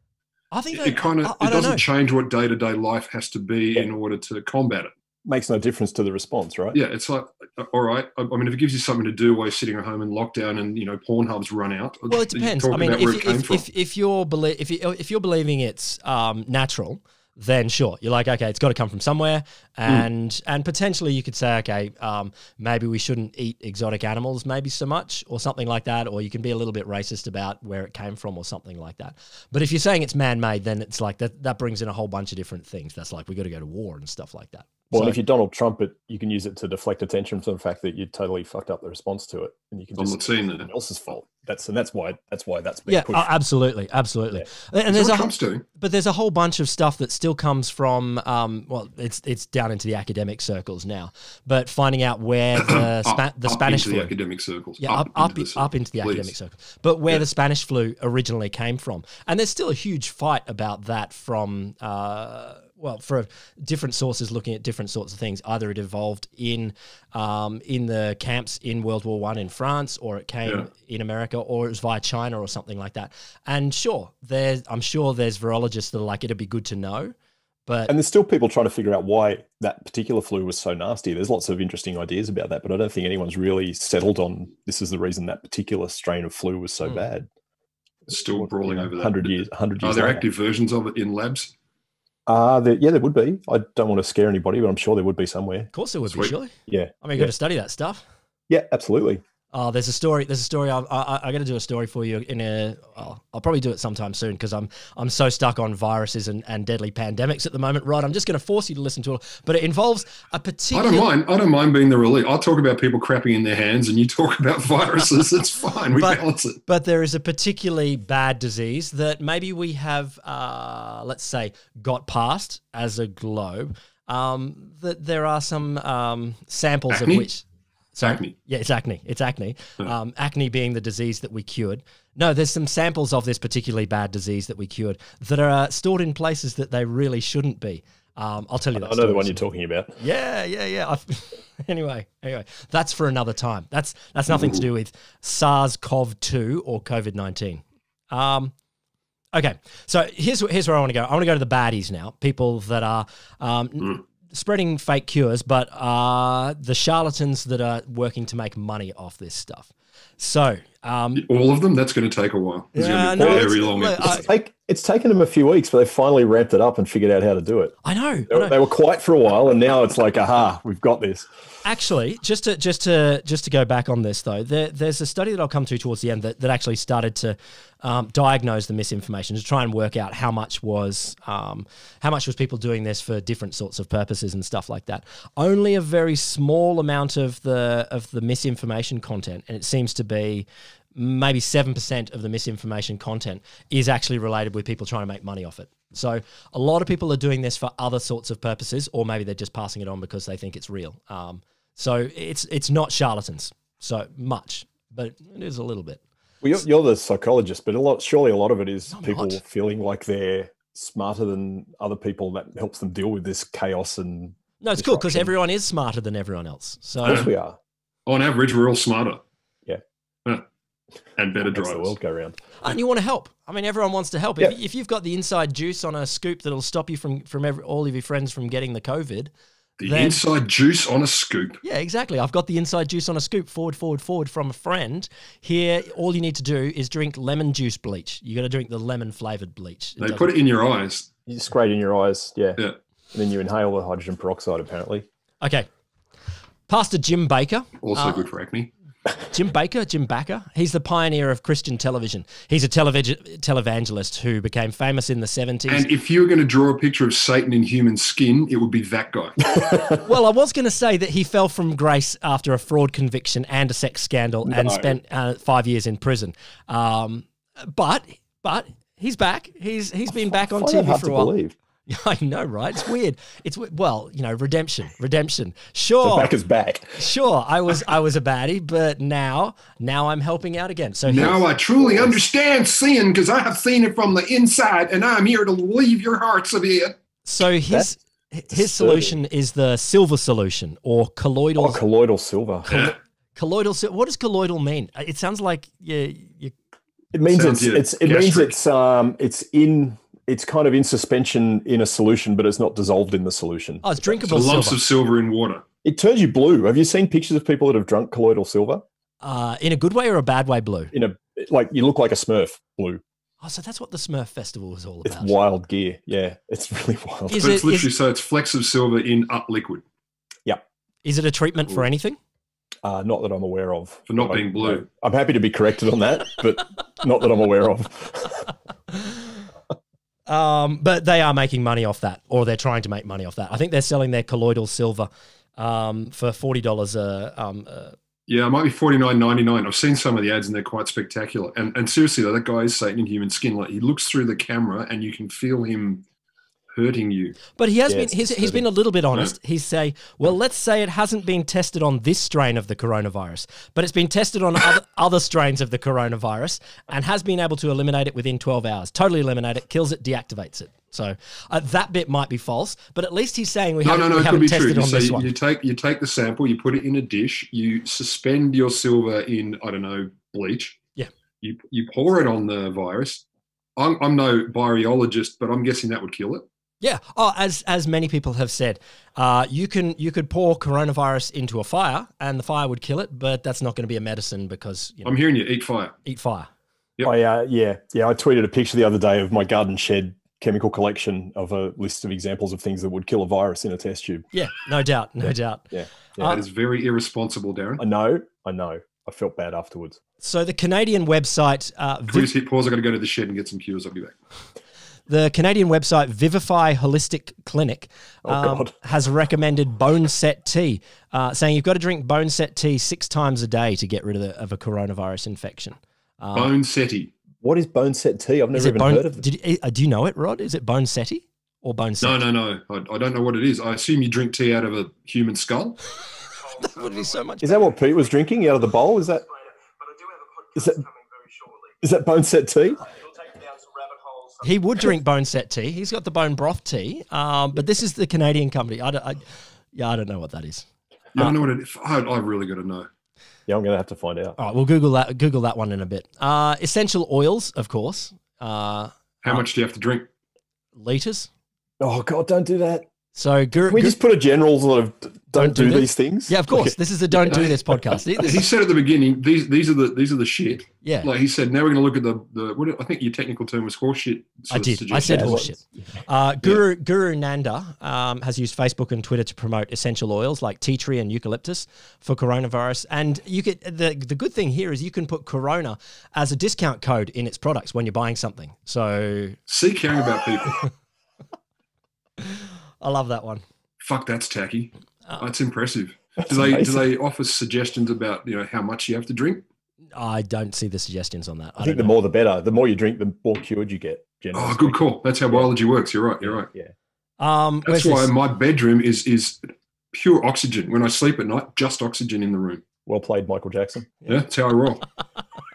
I think it, kind of it doesn't know. change what day to day life has to be yeah. in order to combat it. Makes no difference to the response, right? Yeah, it's like all right. I, I mean, if it gives you something to do while you're sitting at home in lockdown and you know Pornhub's run out. Well, it depends. I mean, if, if, if, if, you're belie- if you if you're believing it's um, natural, then sure, you're like, okay, it's got to come from somewhere, hmm. and mm. and potentially you could say, okay, um, maybe we shouldn't eat exotic animals, maybe so much, or something like that, or you can be a little bit racist about where it came from, or something like that. But if you're saying it's man-made, then it's like that that brings in a whole bunch of different things. That's like we got to go to war and stuff like that. Well, so, if you're Donald Trump, it you can use it to deflect attention from the fact that you totally fucked up the response to it, and you can I'm just not saying that else's fault. That's and that's why that's why that's been yeah, pushed. absolutely, absolutely. Yeah. And there's a Trump's doing. but there's a whole bunch of stuff that still comes from um, well, it's it's down into the academic circles now. But finding out where the Spa- the up Spanish flu, the academic circles, yeah, up up, into, up into the academic circles, but where yeah. the Spanish flu originally came from, and there's still a huge fight about that from. Uh, well, for different sources looking at different sorts of things. Either it evolved in um, in the camps in World War One in France, or it came yeah. in America, or it was via China or something like that. And sure, there's I'm sure there's virologists that are like it'd be good to know. But and there's still people trying to figure out why that particular flu was so nasty. There's lots of interesting ideas about that, but I don't think anyone's really settled on this is the reason that particular strain of flu was so mm. bad. Still brawling over that. Hundred years. Hundred years. Are there later. active versions of it in labs? Uh, there, yeah, there would be. I don't want to scare anybody, but I'm sure there would be somewhere. Of course, there would Sweet. be, surely. Yeah. I mean, you've yeah. got to study that stuff. Yeah, absolutely. Oh, there's a story. There's a story. I, I, I got to do a story for you in a. Oh, I'll probably do it sometime soon because I'm I'm so stuck on viruses and, and deadly pandemics at the moment. Right, I'm just going to force you to listen to it. But it involves a particular. I don't mind. I don't mind being the relief. I'll talk about people crapping in their hands, and you talk about viruses. it's fine. We but, balance it. But there is a particularly bad disease that maybe we have, uh, let's say, got past as a globe. Um, that there are some um, samples Acne? of which It's acne. Yeah, it's acne. It's acne. Um, acne being the disease that we cured. No, there's some samples of this particularly bad disease that we cured that are uh, stored in places that they really shouldn't be. Um, I'll tell you that. I know the one you're talking about. Yeah, yeah, yeah. I've, anyway, anyway, that's for another time. That's that's nothing to do with SARS-CoV-2 or COVID-19. Um, okay, so here's here's where I want to go. I want to go to the baddies now. People that are um, n- spreading fake cures, but uh, the charlatans that are working to make money off this stuff. So, um, All of them. That's going to take a while. It's Yeah, going to no, be a it's- very long. look. I- It's, take, it's taken them a few weeks, but they finally ramped it up and figured out how to do it. I know, I They, know. they were quiet for a while, and now it's like, aha, we've got this. Actually, just to just to just to go back on this though, there, there's a study that I'll come to towards the end that, that actually started to um, diagnose the misinformation to try and work out how much was um, how much was people doing this for different sorts of purposes and stuff like that. Only a very small amount of the of the misinformation content, and it seems to be maybe 7% of the misinformation content is actually related with people trying to make money off it. So a lot of people are doing this for other sorts of purposes, or maybe they're just passing it on because they think it's real. Um, so it's it's not charlatans so much, but it is a little bit. Well, you're, you're the psychologist, but a lot, surely a lot of it is I'm people not. feeling like they're smarter than other people. That helps them deal with this chaos and No, it's cool because everyone is smarter than everyone else. of So course we are. On average, we're all smarter. Yeah. Yeah. And better Makes the world go round. and you want to help. I mean, everyone wants to help. Yeah. If, if you've got the inside juice on a scoop that'll stop you from from every, all of your friends from getting the COVID, The Then- inside juice on a scoop. Yeah, exactly. I've got the inside juice on a scoop, forward, forward, forward from a friend. Here, all you need to do is drink lemon juice bleach. You got to drink the lemon flavored bleach. They put it in your eyes. You sprayed in your eyes, yeah. Yeah. And then you inhale the hydrogen peroxide, apparently. Okay. Pastor Jim Bakker. Also Uh, good for acne. Jim Bakker, Jim Bakker. He's the pioneer of Christian television. He's a televis- televangelist who became famous in the 70s. And if you were going to draw a picture of Satan in human skin, it would be that guy. well, I was going to say that he fell from grace after a fraud conviction and a sex scandal and spent uh, five years in prison. Um, but but he's back. He's he's been back on I find that TV for a while. believe. I know, right? It's weird. It's well, you know, redemption, redemption. Sure, Back is back. sure. I was I was a baddie, but now now I'm helping out again. So now I truly understand sin because I have seen it from the inside and I'm here to relieve your hearts of it. so his his disturbing. solution is the silver solution or colloidal Oh, colloidal silver. colloidal. sil- What does colloidal mean? It sounds like you you It means it's it's it means it's um it's in it's kind of in suspension in a solution, but it's not dissolved in the solution. oh, it's So drinkable lumps silver. of silver in water. It turns you blue. Have you seen pictures of people that have drunk colloidal silver? Uh, in a good way or a bad way, blue. In a like you look like a Smurf blue. Oh, so that's what the Smurf Festival was all about. It's wild gear. Yeah, it's really wild. Is but it- it's literally is- so it's flecks of silver in up liquid. Yep. Is it a treatment for anything? Uh, not that I'm aware of. For not I- being blue. I'm happy to be corrected on that, but not that I'm aware of. Um, but they are making money off that, or they're trying to make money off that. I think they're selling their colloidal silver um, for forty dollars a. Um, uh, Yeah, it might be forty nine ninety nine. I've seen some of the ads and they're quite spectacular. And and seriously though, that guy is Satan in human skin. Like he looks through the camera and you can feel him hurting you. but he has Yeah, been he's, he's been a little bit honest. He's say, well, let's say it hasn't been tested on this strain of the coronavirus, but it's been tested on other, other strains of the coronavirus and has been able to eliminate it within twelve hours. Totally eliminate it, kills it, deactivates it. So uh, that bit might be false, but at least he's saying we No, haven't, no, no, we it could haven't be true. tested You, on say this you, one. you take you take the sample, you put it in a dish, you suspend your silver in I don't know bleach. Yeah. You you pour it on the virus. I'm, I'm no virologist, but I'm guessing that would kill it. Yeah. Oh, as as many people have said, uh, you can you could pour coronavirus into a fire and the fire would kill it, but that's not going to be a medicine because you know, I'm hearing you. Eat fire. eat fire. Yep. I uh, yeah yeah. I tweeted a picture the other day of my garden shed chemical collection of a list of examples of things that would kill a virus in a test tube. Yeah, no doubt, no doubt. Yeah, Uh, that is very irresponsible, Darren. I know, I know. I felt bad afterwards. So the Canadian website. Uh, Please hit pause. I got to go to the shed and get some cures. I'll be back. The Canadian website Vivify Holistic Clinic Oh, um, God. has recommended bone set tea, uh, saying you've got to drink bone set tea six times a day to get rid of, the, of a coronavirus infection. Um, Bone SETI. What is bone set tea? I've never even bone? heard of it. Did, uh, do you know it, Rod? Is it bone seti or bone set? No, no, no. I, I don't know what it is. I assume you drink tea out of a human skull. that would be so much. Is that what Pete was drinking out of the bowl? Is that is that is that bone set tea? He would drink bone set tea. He's got the bone broth tea, um, but this is the Canadian company. I, don't, I, yeah, I don't know what that is. Yeah, I know what it is. I, I really got to know. Yeah, I'm going to have to find out. All right, we'll Google that. Google that one in a bit. Uh, essential oils, of course. Uh, How much do you have to drink? liters. Oh God, don't do that. So, guru, Can we just put a general sort of don't, Don't do do, these things? yeah, of course. This is the don't do this podcast. This He said at the beginning, these these are the these are the shit. yeah, Like he said, now we're going to look at the the. What, I think your technical term was horseshit. I did. I said horseshit. Uh, Guru Guru Nanda um, has used Facebook and Twitter to promote essential oils like tea tree and eucalyptus for coronavirus. And you could the the good thing here is you can put Corona as a discount code in its products when you're buying something. So See caring about people. I love that one. Fuck, that's tacky. Uh, That's impressive. That's Do they do they offer suggestions about you know how much you have to drink? I don't see the suggestions on that. I, I think the know. more the better. The more you drink, the more cured you get. generally Oh, good speaking. call. That's how biology works. You're right. You're right. Yeah. Um, That's why this? my bedroom is is pure oxygen. When I sleep at night, just oxygen in the room. Well played, Michael Jackson. Yeah, that's how I roll.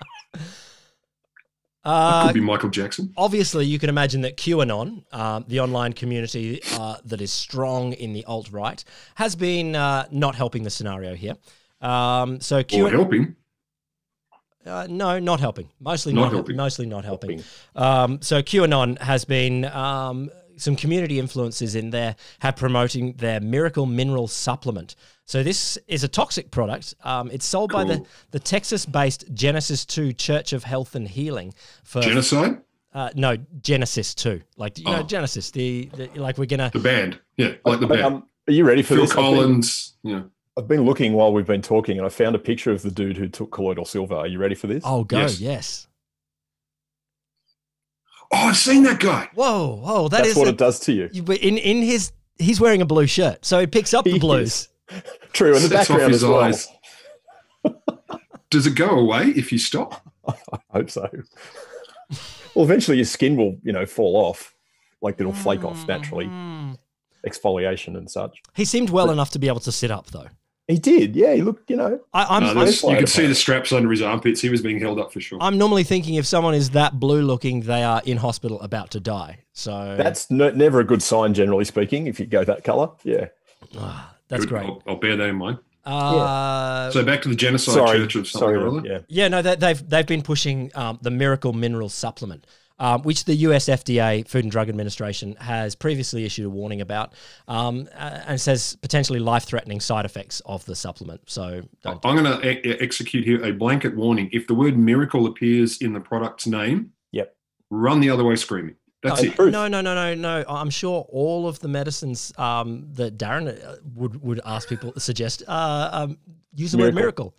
I Uh, could be Michael Jackson. obviously, you can imagine that QAnon, um, the online community uh, that is strong in the alt right, has been uh, not helping the scenario here. Um, so Or QAnon, helping. uh, no, not helping. Mostly Not not, helping. Mostly not helping. Helping. Um, so QAnon has been um, some community influences in there have promoting their miracle mineral supplement. So this is a toxic product. Um, it's sold by the, the Texas-based Genesis 2 Church of Health and Healing for Genocide? uh, no Genesis 2. Like you know Oh. Genesis, the, the like we're gonna The band. Yeah, like the band. Um, are you ready for Phil this? I've been- Collins. Yeah. I've been looking while we've been talking, and I found a picture of the dude who took colloidal silver. Are you ready for this? Oh go, yes. Yes. Oh, I've seen that guy. Whoa, whoa, that That's is what a- it does to you. you- in in his he's wearing a blue shirt. So he picks up the He blues. Is. True, and the Sets off background his as well. eyes. Does it go away if you stop? I hope so. well, eventually your skin will, you know, fall off, like it'll flake off naturally, Mm. exfoliation and such. He seemed well enough to be able to sit up though. He did, yeah. He looked, you know, I, I'm, No, I'm, there's- you could see the straps under his armpits. He was being held up for sure. I'm normally thinking if someone is that blue looking, they are in hospital about to die. So that's no, never a good sign, generally speaking. If you go that color, yeah. ah, that's Good. great. I'll, I'll bear that in mind. Uh, So back to the genocide Sorry, church of something sorry. or other. Yeah, Yeah, no, they, they've they've been pushing um, the Miracle Mineral Supplement, um, which the US FDA, Food and Drug Administration, has previously issued a warning about, um, uh, and says potentially life-threatening side effects of the supplement. So don't. I'm going to e- execute here a blanket warning. If the word miracle appears in the product's name, Yep. run the other way screaming. That's no, it. No, no, no, no, no. I'm sure all of the medicines um, that Darren uh, would would ask people suggest uh, um, use the word miracle.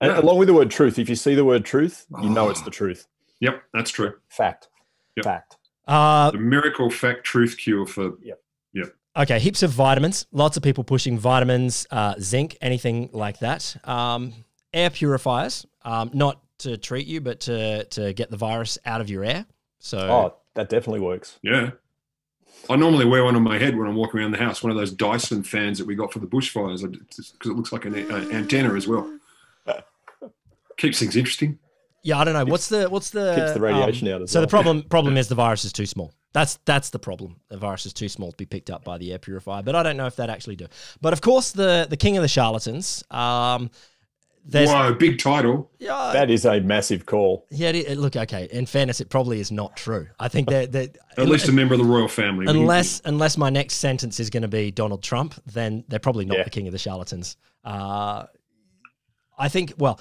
And Yeah. along with the word truth, if you see the word truth, you know it's the truth. Yep, that's true. Fact. Yep. Fact. Uh, The miracle fact truth cure for Yep. Yep. Okay, heaps of vitamins. Lots of people pushing vitamins, uh, zinc, anything like that. Um, air purifiers, um, not to treat you, but to to get the virus out of your air. So Oh, that definitely works. yeah. I normally wear one on my head when I'm walking around the house. One of those Dyson fans that we got for the bushfires, because it looks like an, an antenna as well. Keeps things interesting. yeah, I don't know. What's the what's the Keeps the radiation um, out as So the well. problem problem is the virus is too small. That's that's the problem. The virus is too small to be picked up by the air purifier. But I don't know if that actually do. But of course, the the king of the charlatans. Um, there's Whoa, big title. yeah, That is a massive call. yeah. it- it- look, okay. In fairness, it probably is not true. I think that that At least a member of the royal family. unless unless my next sentence is going to be Donald Trump, then they're probably not Yeah. the king of the charlatans. Uh, I think. Well,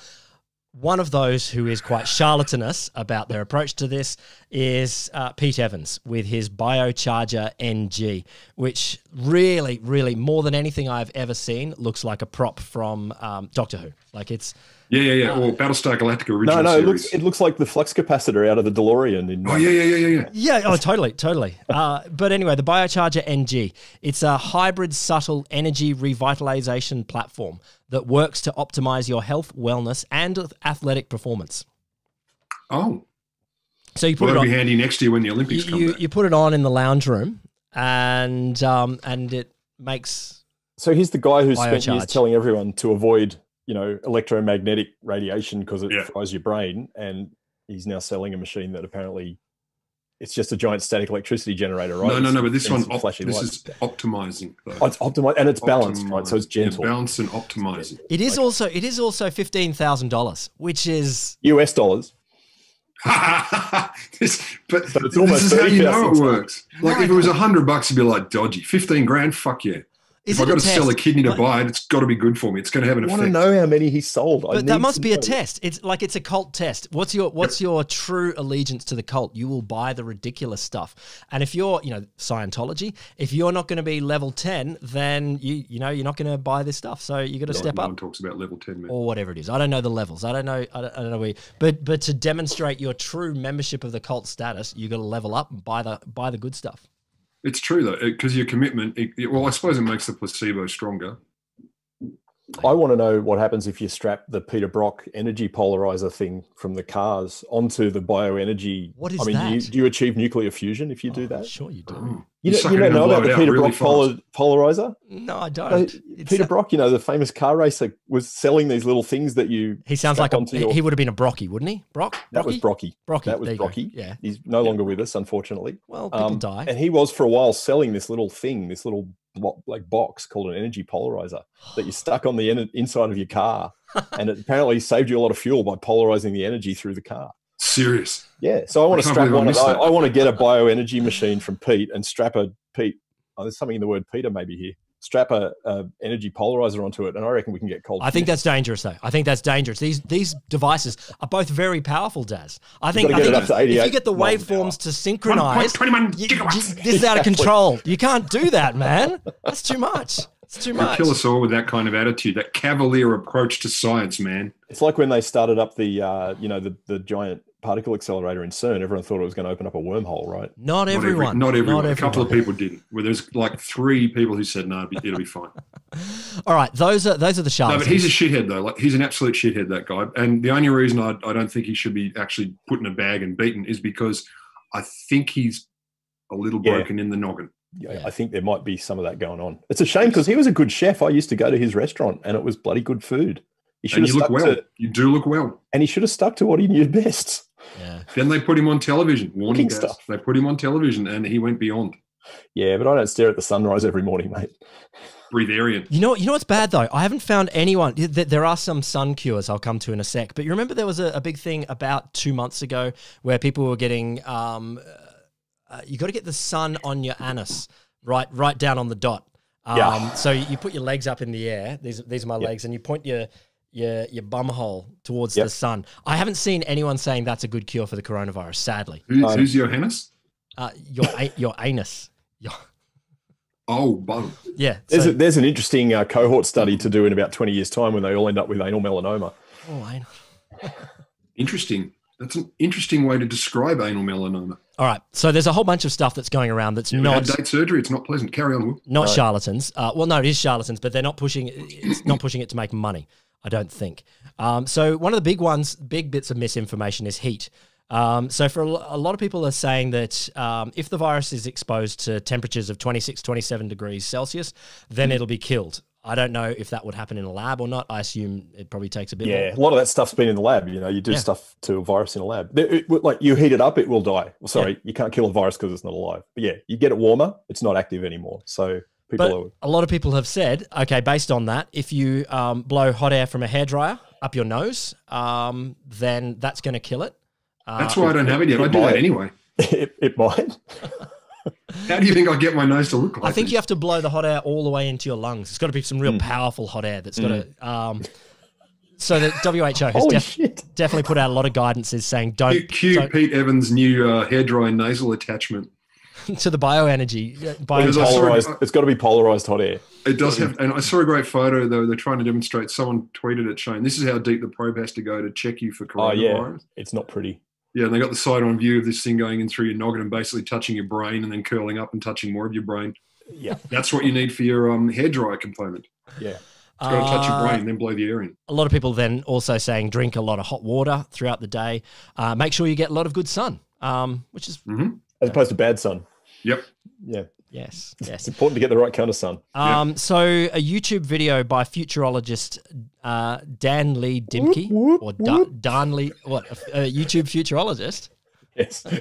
one of those who is quite charlatanous about their approach to this is uh, Pete Evans with his Biocharger NG, which really, really, more than anything I've ever seen, looks like a prop from um, Doctor Who. Like it's. Yeah, yeah, yeah. Uh, or Battlestar Galactica original. No, no, series. it looks it looks like the flux capacitor out of the DeLorean. In, oh yeah, yeah, yeah, yeah, yeah. Yeah, oh, totally, totally. Uh, but anyway, the Biocharger NG, it's a hybrid subtle energy revitalization platform that works to optimize your health, wellness, and athletic performance. Oh. So you put well, it on. be handy next year when the Olympics you, come you, back. You put it on in the lounge room, and um, and it makes. So he's the guy who spent years telling everyone to avoid, you know, electromagnetic radiation because it Yeah. fries your brain, and he's now selling a machine that apparently it's just a giant static electricity generator, right? no, no, It's no. But this one, some op- flashing this lights. is optimizing. Though. Oh, it's optimized and it's balanced, right? So it's Optimizing. Yeah, gentle. balanced and optimizing. It is also it is also fifteen thousand dollars, which is US dollars. this, but So it's this almost is how you know it works. Like if it was a hundred bucks, it'd be like dodgy. Fifteen grand, fuck yeah. Is if I've got a to sell a kidney to Like- buy it, it's got to be good for me. It's going to have an effect. I want to know how many he sold. I But that must to be a test. It's like it's a cult test. What's your what's your true allegiance to the cult? You will buy the ridiculous stuff. And if you're, you know, Scientology, if you're not going to be level 10, then you you know, you're not going to buy this stuff. So you got to No- step no up one talks about level ten, man. or whatever it is. I don't know the levels. I don't know I don't, I don't know where. But but to demonstrate your true membership of the cult status, you got to level up and buy the buy the good stuff. It's true though, because your commitment. It, well, I suppose it makes the placebo stronger. I want to know what happens if you strap the Peter Brock energy polarizer thing from the cars onto the bioenergy. What is I mean, Do, you, do you achieve nuclear fusion if you do Oh, that? Sure you do. Oh, You, suck don't, you don't know about the Peter really Brock polar, polarizer? No, I don't. It's Peter a- Brock, you know, the famous car racer, was selling these little things that you. He sounds like a, onto your- he would have been a Brocky, wouldn't he? Brock? That was Brocky? Brocky. Brocky. That was there you go. Brocky. Yeah. He's no longer with us, unfortunately. Well, people Um, die. And he was for a while selling this little thing, this little blo- like box called an energy polarizer that you stuck on the in- inside of your car, and it apparently saved you a lot of fuel by polarizing the energy through the car. Serious. Yeah, so I want to strap I one. Of, missed I. I want to get a bioenergy machine from Pete and strap a Pete. Oh, there's something in the word Peter maybe here. Strap a, a energy polarizer onto it, and I reckon we can get cold. I think that's dangerous, though. I think that's dangerous. These these devices are both very powerful, Daz. I think, I think it up to if, if you get the waveforms to synchronize, 1.21 you- you- this is out of control. You can't do that, man. That's too much. It's too You much. kill us all with that kind of attitude, that cavalier approach to science, man. It's like when they started up the, uh, you know, the the giant particle accelerator in CERN. Everyone thought it was going to open up a wormhole, right? Not everyone. Not every- everyone. not everyone. A couple of people didn't. Where there's like three people who said no, it'll be, it'll be fine. All right, those are those are the sharks. No, but he's a shithead though. Like he's an absolute shithead, that guy. And the only reason I, I don't think he should be actually put in a bag and beaten is because I think he's a little Yeah. broken in the noggin. Yeah, Yeah. I think there might be some of that going on. It's a shame because he was a good chef. I used to go to his restaurant, and it was bloody good food. He should And have you look stuck well. to, You do look well. and he should have stuck to what he knew best. Yeah. Then they put him on television. Warning, guys. stuff. They put him on television, and he went beyond. Yeah, but I don't stare at the sunrise every morning, mate. Breatharian. You know, you know what's bad though. I haven't found anyone. th- There are some sun cures. I'll come to in a sec. But you remember there was a, a big thing about two months ago where people were getting. Um, uh, you got to get the sun on your anus, right, right down on the dot. Um, Yeah. So you you put your legs up in the air. These these are my Yep. legs, and you point your your your bum hole towards Yep. the sun. I haven't seen anyone saying that's a good cure for the coronavirus. Sadly, Who, who's Johannes? uh, your a- your anus. Your, Oh, bum. yeah. There's, so- a, there's an interesting uh, cohort study to do in about 20 years' time when they all end up with anal melanoma. oh, anal. Interesting. That's an interesting way to describe anal melanoma. All right. So there's a whole bunch of stuff that's going around that's You ever not date surgery? It's not pleasant. Carry on, Will. not Right. charlatans. Uh, well, no, it is charlatans, but they're not pushing. It's not pushing it to make money. I don't think. Um, so one of the big ones, big bits of misinformation is heat. Um, so for a, a lot of people are saying that um, if the virus is exposed to temperatures of 26, 27 degrees Celsius, then it'll be killed. I don't know if that would happen in a lab or not. I assume it probably takes a bit Yeah, more. a lot of that stuff's been in the lab. You know, you do Yeah. stuff to a virus in a lab. There- it- like you heat it up, it will die. Well, sorry, you can't kill a virus because it's not alive. But yeah, you get it warmer, it's not active anymore. So people But are. a lot of people have said, okay, based on that, if you um, blow hot air from a hairdryer up your nose, um, then that's going to kill it. Uh, That's why I don't have it yet. I it do that anyway. It, it might. How do you think I get my nose to look like? I think this? you have to blow the hot air all the way into your lungs. It's got to be some real Mm. powerful hot air that's got to. Um, so the WHO has def- definitely put out a lot of guidances saying don't. Cue, cue don't Pete Evans' new uh, hair dry nasal attachment. to the bioenergy. uh, Bio- Because I saw- Polarized, it's got to be polarized hot air. It does have, and I saw a great photo though. They're trying to demonstrate. Someone tweeted it Shane. this is how deep the probe has to go to check you for coronavirus. Oh yeah, coronavirus. it's not pretty. Yeah, and they got the side on view of this thing going in through your noggin and basically touching your brain and then curling up and touching more of your brain. Yeah, That's what you need for your um, hair dryer component. yeah. It's got to touch your Uh, brain and then blow the air in. a lot of people then also saying drink a lot of hot water throughout the day. Uh, make sure you get a lot of good sun, um, which is hmm As opposed to bad sun. Yep. Yeah, yes, Yes. it's important to get the right kind of sun. Um, so a YouTube video by futurologist uh, Dan Lee Dimke Whoop, or whoop, da- whoop. Dan Lee, what a a YouTube futurologist. Yes.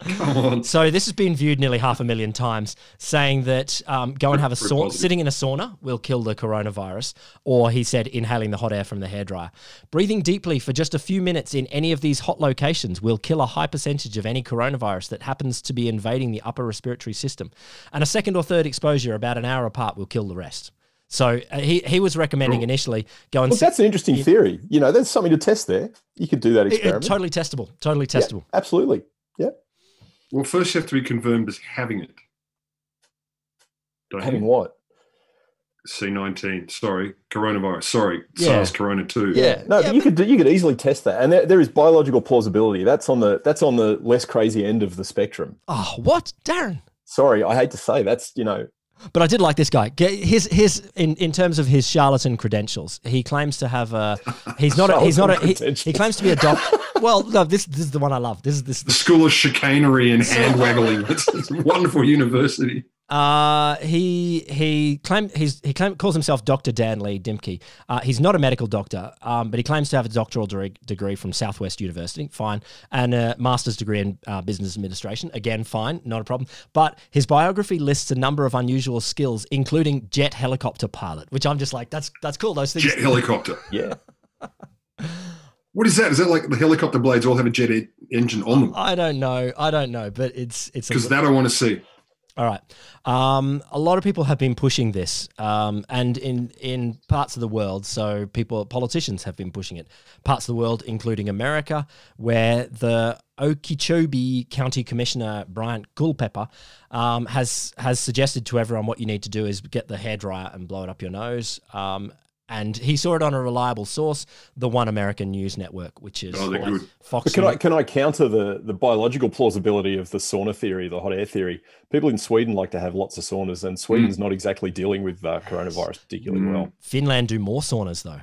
Come on. So this has been viewed nearly half a million times, saying that um, go and have a sauna, sitting in a sauna will kill the coronavirus, or he said inhaling the hot air from the hairdryer. Breathing deeply for just a few minutes in any of these hot locations will kill a high percentage of any coronavirus that happens to be invading the upper respiratory system, and a second or third exposure about an hour apart will kill the rest. So uh, he he was recommending Cool. initially go and Well, sit, that's an interesting theory. You know, there's something to test there. You could do that it- it- experiment. totally testable, totally Yeah, testable. absolutely. Yeah. Well, first you have to be confirmed as having it. Don't Having you? what? C19. Sorry. Coronavirus. Sorry. Yeah. SARS Corona 2. Yeah. No, Yeah, but you could do- you could easily test that, and there, there is biological plausibility. That's on the that's on the less crazy end of the spectrum. Oh, what, Darren? Sorry, I hate to say that's you know But I did like this guy. His his in, in terms of his charlatan credentials, he claims to have a. He's not. A, he's not a. He, he claims to be a doctor. well, no, this this is the one I love. This is this. The School of Chicanery and Hand Waggling. It's, it's a wonderful university. Uh, he he claim he's he claim, calls himself Doctor Dan Lee Dimke. Uh, he's not a medical doctor, um, but he claims to have a doctoral degree, degree from Southwest University. Fine, and a master's degree in uh, business administration. Again, fine, not a problem. But his biography lists a number of unusual skills, including jet helicopter pilot, which I'm just like, that's that's cool. Those things. Jet helicopter. yeah. What is that? Is that like the helicopter blades all have a jet engine on them? I don't know. I don't know, but it's it's Because that I want to see. All right. Um, a lot of people have been pushing this, um, and in in parts of the world, so people, politicians have been pushing it. Parts of the world, including America, where the Okeechobee County Commissioner Bryant Culpepper um, has has suggested to everyone what you need to do is get the hairdryer and blow it up your nose. Um, and he saw it on a reliable source, the One American News Network, which is Oh, they're good. Fox. But can I can I counter the the biological plausibility of the sauna theory, the hot air theory? People in Sweden like to have lots of saunas, and Sweden's not exactly dealing with uh, coronavirus particularly Mm. well. Finland do more saunas though.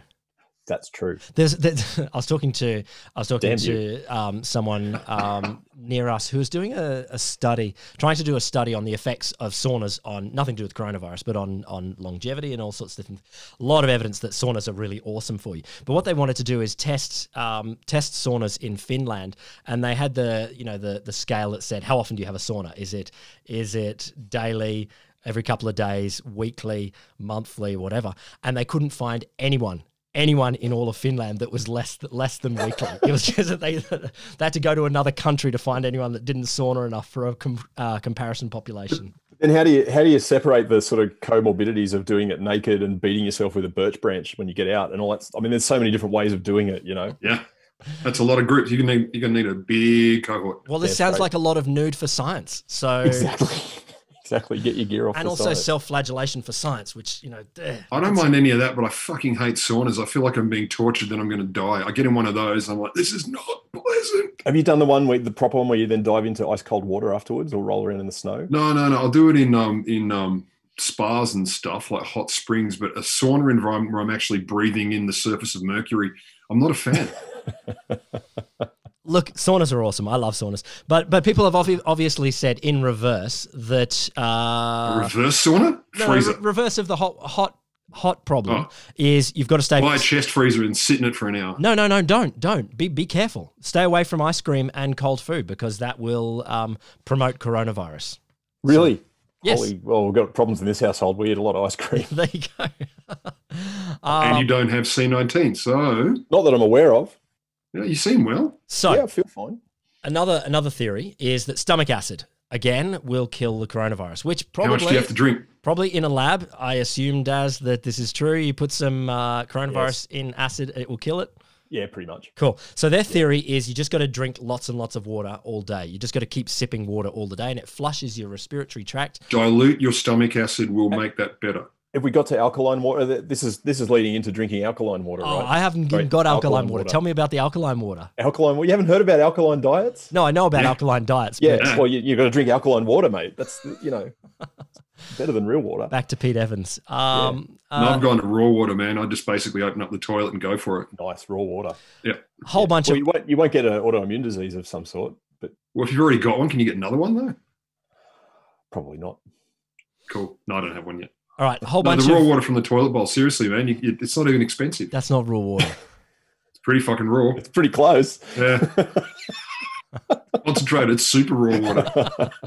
That's true. There's, there's I was talking to I was talking Damn to um, someone um, near us who was doing a, a study, trying to do a study on the effects of saunas on nothing to do with coronavirus, but on on longevity and all sorts of things. A lot of evidence that saunas are really awesome for you. But what they wanted to do is test um, test saunas in Finland, and they had the you know the the scale that said how often do you have a sauna? Is it is it daily? Every couple of days, weekly, monthly, whatever, and they couldn't find anyone anyone in all of Finland that was less less than weekly. It was just that they, they had to go to another country to find anyone that didn't sauna enough for a com, uh, comparison population. And how do you how do you separate the sort of comorbidities of doing it naked and beating yourself with a birch branch when you get out and all that? I mean, there's so many different ways of doing it. You know, Yeah. That's a lot of groups. You're gonna need, you're gonna need a big cohort. Well, this That's sounds right. like a lot of nude for science. So exactly, exactly. Get your gear off. and the also self-flagellation for science, which you know. eh, I don't mind any of that, but I fucking hate saunas. I feel like I'm being tortured, then I'm going to die. I get in one of those, I'm like, this is not pleasant. Have you done the one where the proper one where you then dive into ice cold water afterwards or roll around in the snow? No, no, no. I'll do it in um in um spas and stuff like hot springs, but a sauna environment where I'm actually breathing in the surface of mercury. I'm not a fan. Look, saunas are awesome. I love saunas, but but people have obvi- obviously said in reverse that uh, Reverse sauna, no, freezer. re- reverse of the hot hot hot problem Oh. is you've got to stay. Buy a chest freezer and sit in it for an hour. No, no, no, don't, don't. Be be careful. Stay away from ice cream and cold food because that will um, promote coronavirus. Really? Yes. Holy, well, we've got problems in this household. We eat a lot of ice cream. there you go. and Um, you don't have C19, so Not that I'm aware of. Yeah, you seem well. so yeah, I feel fine. another another theory is that stomach acid again will kill the coronavirus, which probably How much do probably you have to drink? probably in a lab. I assumed as that this is true. You put some uh, coronavirus in acid, it will kill it. Yeah, pretty much. Cool. So their theory is you just got to drink lots and lots of water all day. You just got to keep sipping water all the day, and it flushes your respiratory tract. Dilute your stomach acid will make that better. If we got to alkaline water, this is this is leading into drinking alkaline water, Oh, right? I haven't Sorry, got alkaline, alkaline water. water. Tell me about the alkaline water. Alkaline. Water. You haven't heard about alkaline diets? No, I know about Yeah. alkaline diets. Yeah. but Well, you, you've got to drink alkaline water, mate. That's you know better than real water. back to Pete Evans. Um, And uh, I've gone to raw water, man. I just basically open up the toilet and go for it. Nice raw water. Yeah, whole bunch Well, of you won't you won't get an autoimmune disease of some sort, but Well, if you've already got one, can you get another one though? probably not. Cool. No, I don't have one yet. All right, a whole No, bunch the raw of water from the toilet bowl. Seriously, man, you, you, it's not even expensive. that's not raw water. It's pretty fucking raw. It's pretty close. Yeah. Concentrated, super raw water.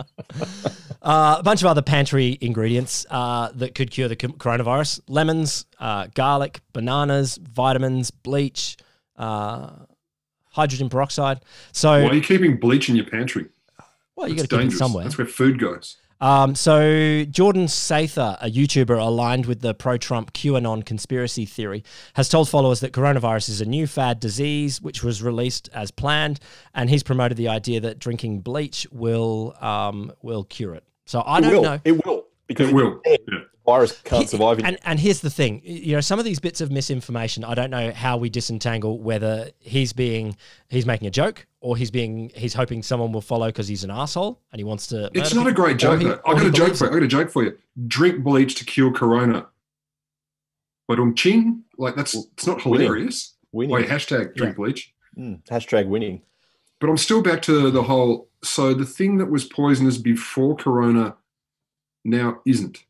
Uh, a bunch of other pantry ingredients uh, that could cure the coronavirus: lemons, uh, garlic, bananas, vitamins, bleach, uh, hydrogen peroxide. So, Why are you keeping bleach in your pantry? well, you got to keep it dangerous. somewhere. That's where food goes. Um, so Jordan Sather, a YouTuber aligned with the pro-Trump QAnon conspiracy theory, has told followers that coronavirus is a new fad disease which was released as planned, and he's promoted the idea that drinking bleach will um, will cure it. So I it don't will. know. It will because It will. the Yeah. virus can't He- survive. And and here's the thing, you know, some of these bits of misinformation, I don't know how we disentangle whether he's being he's making a joke or he's being he's hoping someone will follow because he's an asshole and he wants to. It's murder not a great joke. he- though. I or got he a joke for you. I got a joke for you. Drink bleach to cure corona. But um ching, like that's it's not hilarious. winning. Wait, hashtag drink bleach. Mm, hashtag winning. But I'm still back to the whole. So the thing that was poisonous before corona now isn't.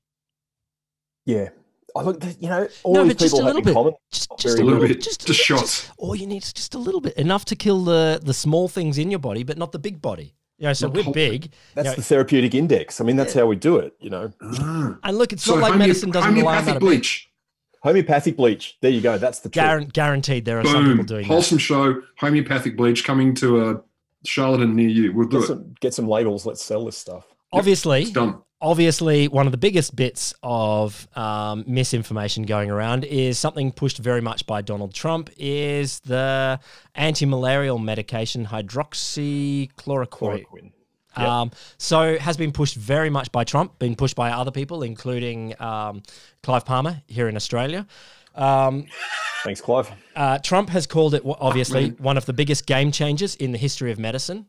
Yeah. I look. You know, all No, these but just a have little in bit. common. Just, just a A little little bit, bit. just, Just a little- shots. all you need is just a little bit, enough to kill the the small things in your body, but not the big body. You know, so Not we're whole- big, That's you know, the therapeutic index. I mean, that's how we do it. You know, Ah. and look, it's So not like homeo- medicine doesn't rely on homeopathic that. bleach. homeopathic bleach. There you go. That's the trick. Guaran- guaranteed, there are some people Boom. doing that. Wholesome show. Homeopathic bleach coming to a charlatan near you. We'll do Get it. some, get some labels. Let's sell this stuff. Obviously, It's done. Obviously, one of the biggest bits of um, misinformation going around is something pushed very much by Donald Trump is the anti-malarial medication hydroxychloroquine. Chloroquine. Yep. Um, so has been pushed very much by Trump, been pushed by other people, including um, Clive Palmer here in Australia. Um, Thanks, Clive. uh, Trump has called it obviously one of the biggest game changers in the history of medicine.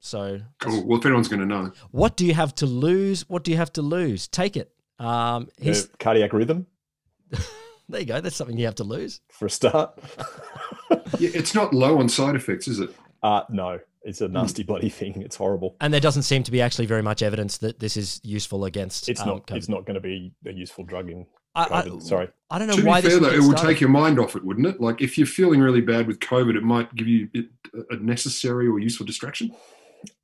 So, Cool. Well, if anyone's going to know, what do you have to lose? What do you have to lose? Take it. Um, he's, The cardiac rhythm there you go. That's something you have to lose. for a start. yeah, it's not low on side effects, is it? Uh, no, it's a nasty bloody thing. It's horrible. And there doesn't seem to be actually very much evidence that this is useful against. It's um, not. COVID. It's not going to be a useful drug in I, I, COVID. Sorry. I don't know To why be fair, would though, it would take your mind off it, wouldn't it? Like if you're feeling really bad with COVID, it might give you a necessary or useful distraction.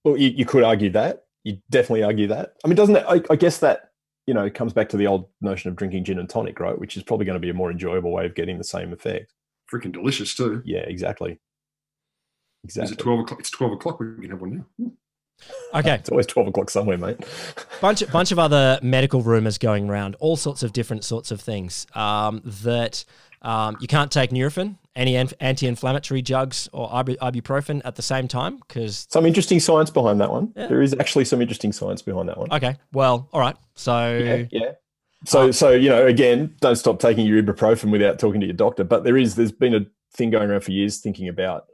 Well, you, you could argue that. You definitely argue that. I mean, doesn't it? I, I guess that you know comes back to the old notion of drinking gin and tonic, right? Which is probably going to be a more enjoyable way of getting the same effect. Freaking delicious too. Yeah, exactly. Is Exactly. it twelve o'clock? It's twelve o'clock. We can have one now. Okay, It's always twelve o'clock somewhere, mate. bunch bunch of other medical rumors going around, all sorts of different sorts of things. Um, that um, you can't take Nurofen, any anti-inflammatory drugs, or ibuprofen at the same time because. Some interesting science behind that one. Yeah. There is actually some interesting science behind that one. Okay, well, all right. So yeah, yeah. So, so you know, again, don't stop taking your ibuprofen without talking to your doctor. But there is, there's been a thing going around for years thinking about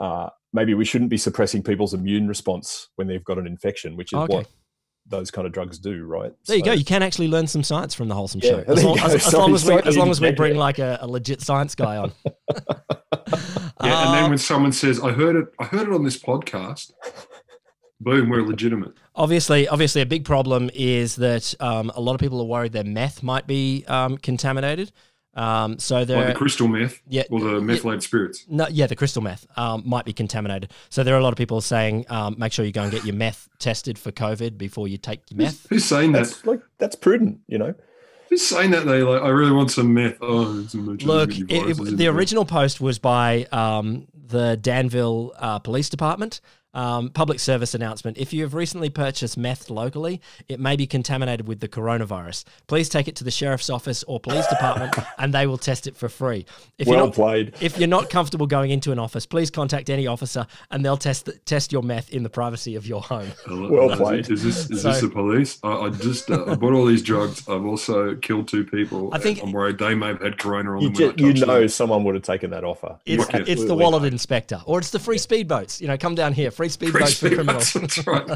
uh, maybe we shouldn't be suppressing people's immune response when they've got an infection, which is Okay. what those kind of drugs do, right? there you So- go. You can actually learn some science from the wholesome Yeah, show. As long as, as long as we as long as we bring like a, a legit science guy on. Yeah, and Uh, then when someone says, "I heard it, I heard it on this podcast," boom, we're legitimate. Obviously, obviously, a big problem is that um, a lot of people are worried their meth might be um, contaminated. Um, so Like there, the crystal meth yeah, or the methylated spirits. no, yeah, the crystal meth um, might be contaminated. So there are a lot of people saying, um, make sure you go and get your meth tested for COVID before you take your meth. Who's saying that? Like that's prudent, you know. Who's saying that? though, like, I really want some meth. Oh, some Look, it, it- the original post was by um, the Danville uh, Police Department. Um, public service announcement. If you have recently purchased meth locally, it may be contaminated with the coronavirus. Please take it to the sheriff's office or police department and they will test it for free. If well you're not, played. If you're not comfortable going into an office, please contact any officer and they'll test test your meth in the privacy of your home. Well played. Is this, is so, this the police? I, I just uh, I bought all these drugs. I've also killed two people. I think I'm worried they may have had corona on you them. you know them. someone would have taken that offer. It's, it's the wallet inspector or it's the free speedboats. You know, come down here. Free speedboats for criminals. That's right.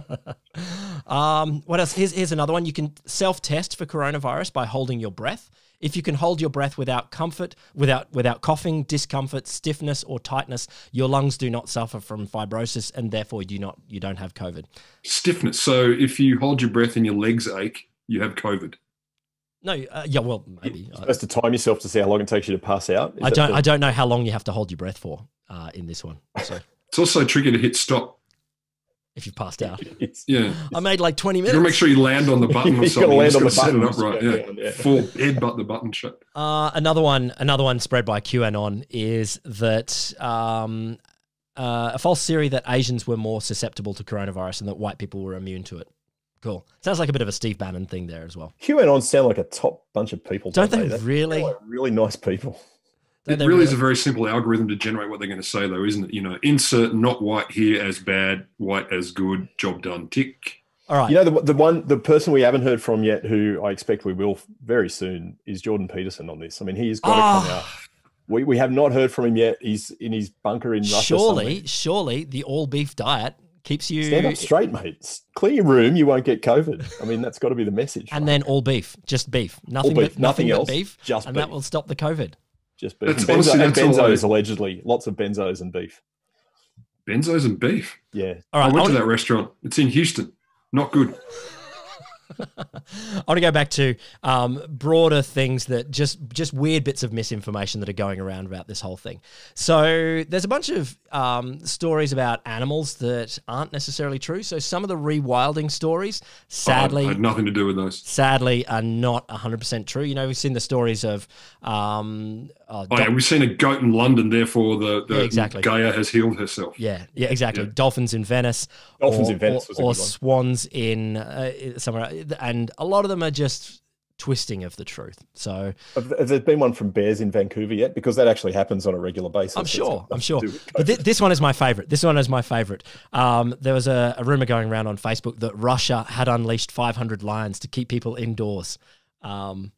um, what else? Here's, here's another one. You can self test for coronavirus by holding your breath. If you can hold your breath without comfort, without without coughing, discomfort, stiffness, or tightness, your lungs do not suffer from fibrosis, and therefore you not you don't have COVID. Stiffness. So if you hold your breath and your legs ache, you have COVID. No, uh, yeah, well, maybe. You're supposed to time yourself to see how long it takes you to pass out. Is I don't. The... I don't know how long you have to hold your breath for uh, in this one. So it's also tricky to hit stop if you've passed out. yeah. I made like 20 minutes. You gotta make sure you land on the button or something. you got to set it up right. Yeah. yeah. Full headbutt the button shut. Uh, another one, another one spread by QAnon is that um, uh, a false theory that Asians were more susceptible to coronavirus and that white people were immune to it. Cool. Sounds like a bit of a Steve Bannon thing there as well. QAnon sound like a top bunch of people. Don't, don't they, they? really? Like really nice people. It really, really is a very simple algorithm to generate what they're going to say, though, isn't it? You know, insert not white here as bad, white as good, job done, tick. All right. You know, the, the one, the person we haven't heard from yet, who I expect we will very soon, is Jordan Peterson on this. I mean, he's got oh. to come ah. out. We, we have not heard from him yet. He's in his bunker in Russia. Surely, somewhere. surely the all beef diet keeps you stand up straight, mate. Clear your room, you won't get COVID. I mean, that's got to be the message. And right? then all beef, just beef, nothing, beef, but, nothing, nothing else, beef, just and beef. that will stop the COVID. Just beef. That's, and, benzo, and benzos, allegedly. Lots of benzos and beef. Benzos and beef? Yeah. All right, I went to that restaurant. It's in Houston. Not good. I want to go back to um, broader things that just just weird bits of misinformation that are going around about this whole thing. So there's a bunch of um, stories about animals that aren't necessarily true. So some of the rewilding stories, sadly, oh, had nothing to do with those. Sadly, are not 100 percent true. You know, we've seen the stories of. Um, oh, oh yeah, we've seen a goat in London. Therefore, the, the yeah, exactly. Gaia has healed herself. Yeah, yeah, exactly. Yeah. Dolphins in Venice. Dolphins or, in Venice, or, or swans in uh, somewhere, and a lot of them are just twisting of the truth. So, have there been one from bears in Vancouver yet? Because that actually happens on a regular basis. I'm sure. I'm sure. But th- this one is my favorite. This one is my favorite. Um, there was a, a, rumor going around on Facebook that Russia had unleashed 500 lions to keep people indoors. Um,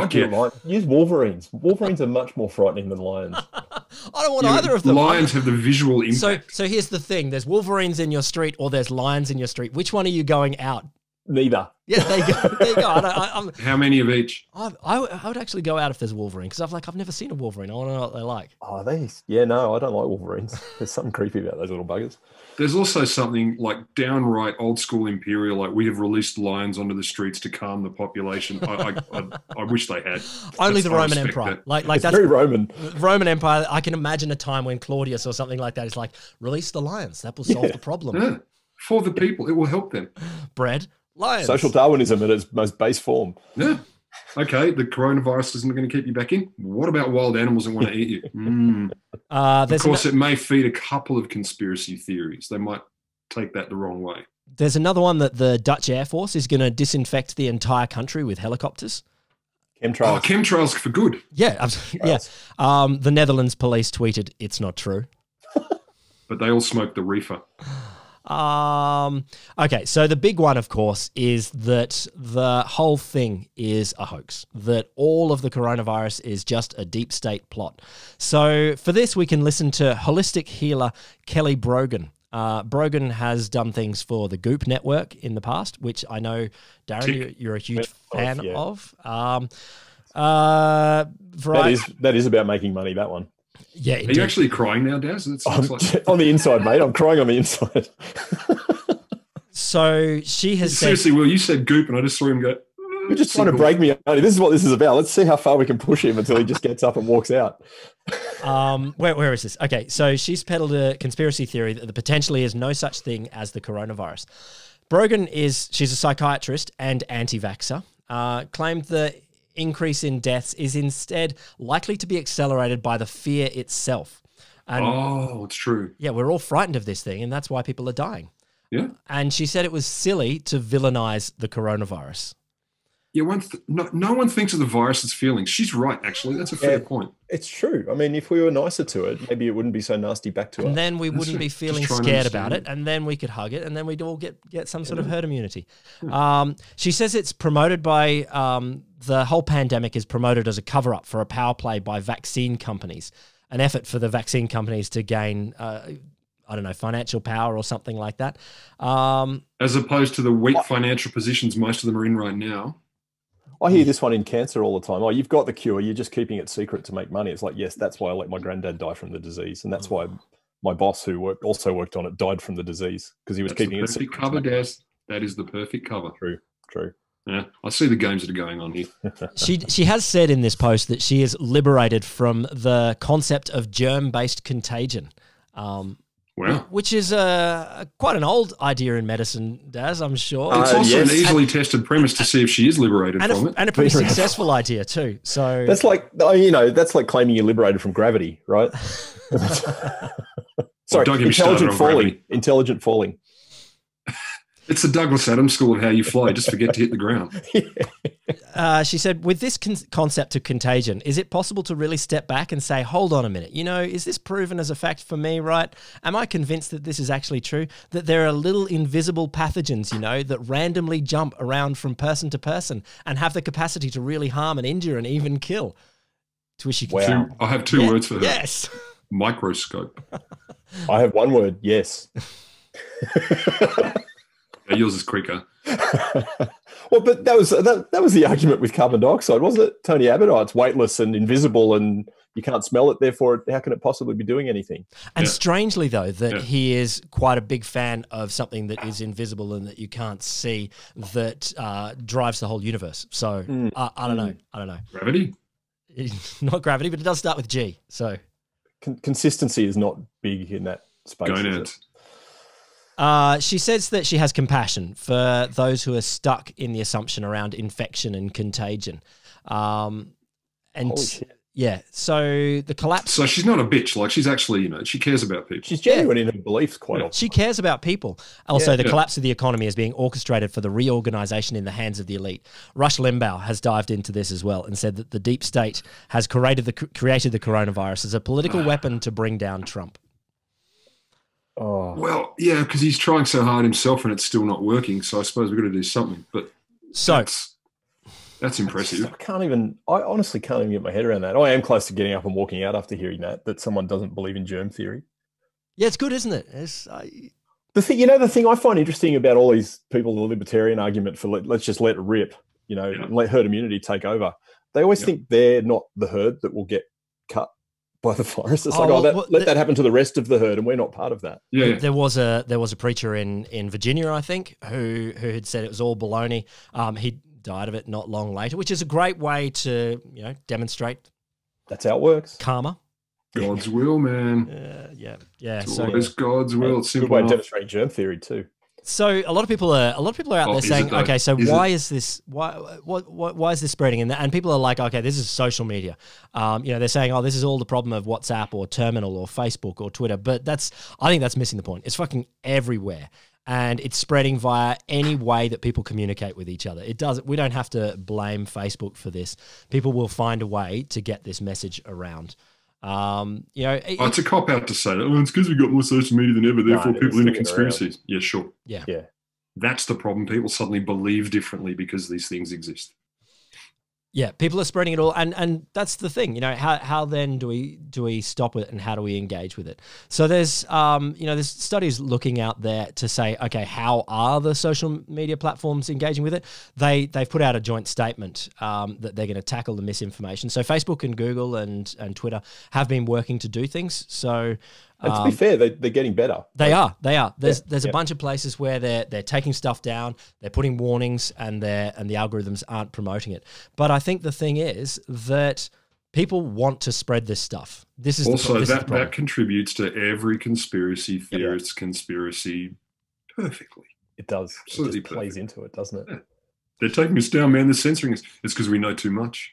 don't get yeah. Use wolverines. Wolverines are much more frightening than lions. I don't want yeah, either of them. Lions have the visual impact. So, so here's the thing: there's wolverines in your street, or there's lions in your street. Which one are you going out? Neither. Yeah, there you go. There you go. I, I, How many of each? I, I, I, would actually go out if there's Wolverine because I've like I've never seen a Wolverine. I want to know what they're like. Oh, they? Yeah, no, I don't like Wolverines. There's something creepy about those little buggers. There's also something like downright old school imperial, like we have released lions onto the streets to calm the population. I, I, I, I wish they had. Only the Roman Empire, that. like like it's that's very Roman. Roman Empire. I can imagine a time when Claudius or something like that is like release the lions. That will solve yeah. the problem. Yeah. For the people, it will help them. Bread, lions. Social Darwinism at its most base form. Yeah. Okay, the coronavirus isn't going to keep you back in. What about wild animals that want to eat you? Mm. Uh, of course, it may feed a couple of conspiracy theories. They might take that the wrong way. There's another one that the Dutch Air Force is going to disinfect the entire country with helicopters. Chemtrails. Oh, chemtrails for good. Yeah, absolutely. Yeah. Um, the Netherlands police tweeted, "It's not true." but they all smoke the reefer. Um, okay, so the big one, of course, is that the whole thing is a hoax, that all of the coronavirus is just a deep state plot. So for this, we can listen to holistic healer Kelly Brogan. Uh, Brogan has done things for the Goop Network in the past, which I know, Darren, you're, you're a huge fan yeah. of. Um, uh, that is that is about making money. That one. Yeah. Are you actually crying now, Daz? Like... on the inside, mate. I'm crying on the inside. so she has seriously. Said, Will you said goop, and I just saw him go. You're just trying to break me. This is what this is about. Let's see how far we can push him until he just gets up and walks out. um, where, where is this? Okay, so she's peddled a conspiracy theory that there potentially is no such thing as the coronavirus. Brogan is she's a psychiatrist and anti-vaxxer. Uh, claimed that increase in deaths is instead likely to be accelerated by the fear itself. And oh, it's true. Yeah, we're all frightened of this thing, and that's why people are dying. Yeah. And she said it was silly to villainize the coronavirus. Yeah, one th- no, no one thinks of the virus as feelings. She's right, actually. That's a fair Yeah. point. It's true. I mean, if we were nicer to it, maybe it wouldn't be so nasty back to And us. And then we That's wouldn't it. be feeling scared about it, and then we could hug it, and then we'd all get get some sort of herd immunity. Um, she says it's promoted by um, the whole pandemic is promoted as a cover up for a power play by vaccine companies, an effort for the vaccine companies to gain. Uh, I don't know, financial power or something like that. Um, As opposed to the weak financial positions most of them are in right now. I hear this one in cancer all the time. Oh, you've got the cure. You're just keeping it secret to make money. It's like, yes, that's why I let my granddad die from the disease, and that's why my boss, who worked, also worked on it, died from the disease because he was That's the keeping it secret. to cover, make- Daz. That is the perfect cover. True, true. Yeah, I see the games that are going on here. she she has said in this post that she is liberated from the concept of germ based contagion. Um, Wow. which is uh, quite an old idea in medicine, Daz, I'm sure. It's Uh, also yes. an easily tested premise to see if she is liberated and, from a, it. and a pretty successful idea too. So That's like, oh, you know, that's like claiming you're liberated from gravity, right? Sorry, don't get me started intelligent falling. gravity. Intelligent falling. It's the Douglas Adams school of how you fly. Just forget to hit the ground. Uh, she said, with this con- concept of contagion, is it possible to really step back and say, hold on a minute, you know, is this proven as a fact for me, right? Am I convinced that this is actually true? That there are little invisible pathogens, you know, that randomly jump around from person to person and have the capacity to really harm and injure and even kill? To which you can Wow. Two, I have two Yeah, words for her. Yes. Microscope. I have one word. Yes. Yeah, yours is quicker. well, but that was that, that was the argument with carbon dioxide, wasn't it? Tony Abbott, oh, it's weightless and invisible, and you can't smell it. Therefore, how can it possibly be doing anything? And Yeah. strangely, though, that Yeah. he is quite a big fan of something that is invisible and that you can't see that uh, drives the whole universe. So Mm. uh, I don't know. I don't know. Gravity? Not gravity, but it does start with G. So Con- consistency is not big in that space. is it? Gonads. Uh, she says that she has compassion for those who are stuck in the assumption around infection and contagion. Um, and Holy shit. yeah, so the collapse. So she's not a bitch. Like she's actually, you know, she cares about people. She's genuine in her beliefs quite Yeah. often. She cares about people. Also, Yeah. the Yeah. collapse of the economy is being orchestrated for the reorganization in the hands of the elite. Rush Limbaugh has dived into this as well and said that the deep state has created the created the coronavirus as a political weapon to bring down Trump. Oh, Well, yeah, because he's trying so hard himself and it's still not working. So I suppose we've got to do something. But So, that's, that's impressive. I can't even. I honestly can't even get my head around that. I am close to getting up and walking out after hearing that. That someone doesn't believe in germ theory. yeah, it's good, isn't it? It's, I, The thing, you know, the thing I find interesting about all these people, the libertarian argument for let, let's just let it rip, you know, Yeah. let herd immunity take over. They always Yeah. think they're not the herd that will get cut by the virus. It's Oh, like, well, oh, that, well, let the- that happen to the rest of the herd, and we're not part of that. Yeah, yeah. there was a there was a preacher in in Virginia, I think, who who had said it was all baloney. Um, he died of it not long later, which is a great way to you know demonstrate That's how it works. karma. God's will, man. Uh, yeah, yeah. It's So always God's will. It's Good simple way to demonstrate germ theory too. So a lot of people are a lot of people are out Oh, there saying, it though? okay, so Is why is this why what, what why is this spreading? And and people are like, okay, this is social media. Um, you know, they're saying, oh, this is all the problem of WhatsApp or Terminal or Facebook or Twitter. But that's I think that's missing the point. It's fucking everywhere. And it's spreading via any way that people communicate with each other. It does. We don't have to blame Facebook for this. People will find a way to get this message around. Um, you know, it- Oh, it's a cop out to say that. Oh, it's because we've got more social media than ever. Therefore, they're people into slinging it around. conspiracies. Yeah, sure. yeah. Yeah. That's the problem. People suddenly believe differently because these things exist. Yeah, people are spreading it all, and and that's the thing. You know, how how then do we do we stop it, and how do we engage with it? So there's um you know there's studies looking out there to say, okay, how are the social media platforms engaging with it? They they've put out a joint statement um, that they're going to tackle the misinformation. So Facebook and Google and and Twitter have been working to do things. So. And to um, be fair, they, they're getting better. they are. They are. There's Yeah, there's a bunch of places where they're they're taking stuff down, they're putting warnings, and they're and the algorithms aren't promoting it. But I think the thing is that people want to spread this stuff. This is Also, pro- this is the that, that contributes to every conspiracy theorist's conspiracy perfectly. It does. Absolutely it just plays into it, doesn't it? They're taking us down, man. They're censoring us. It's because we know too much.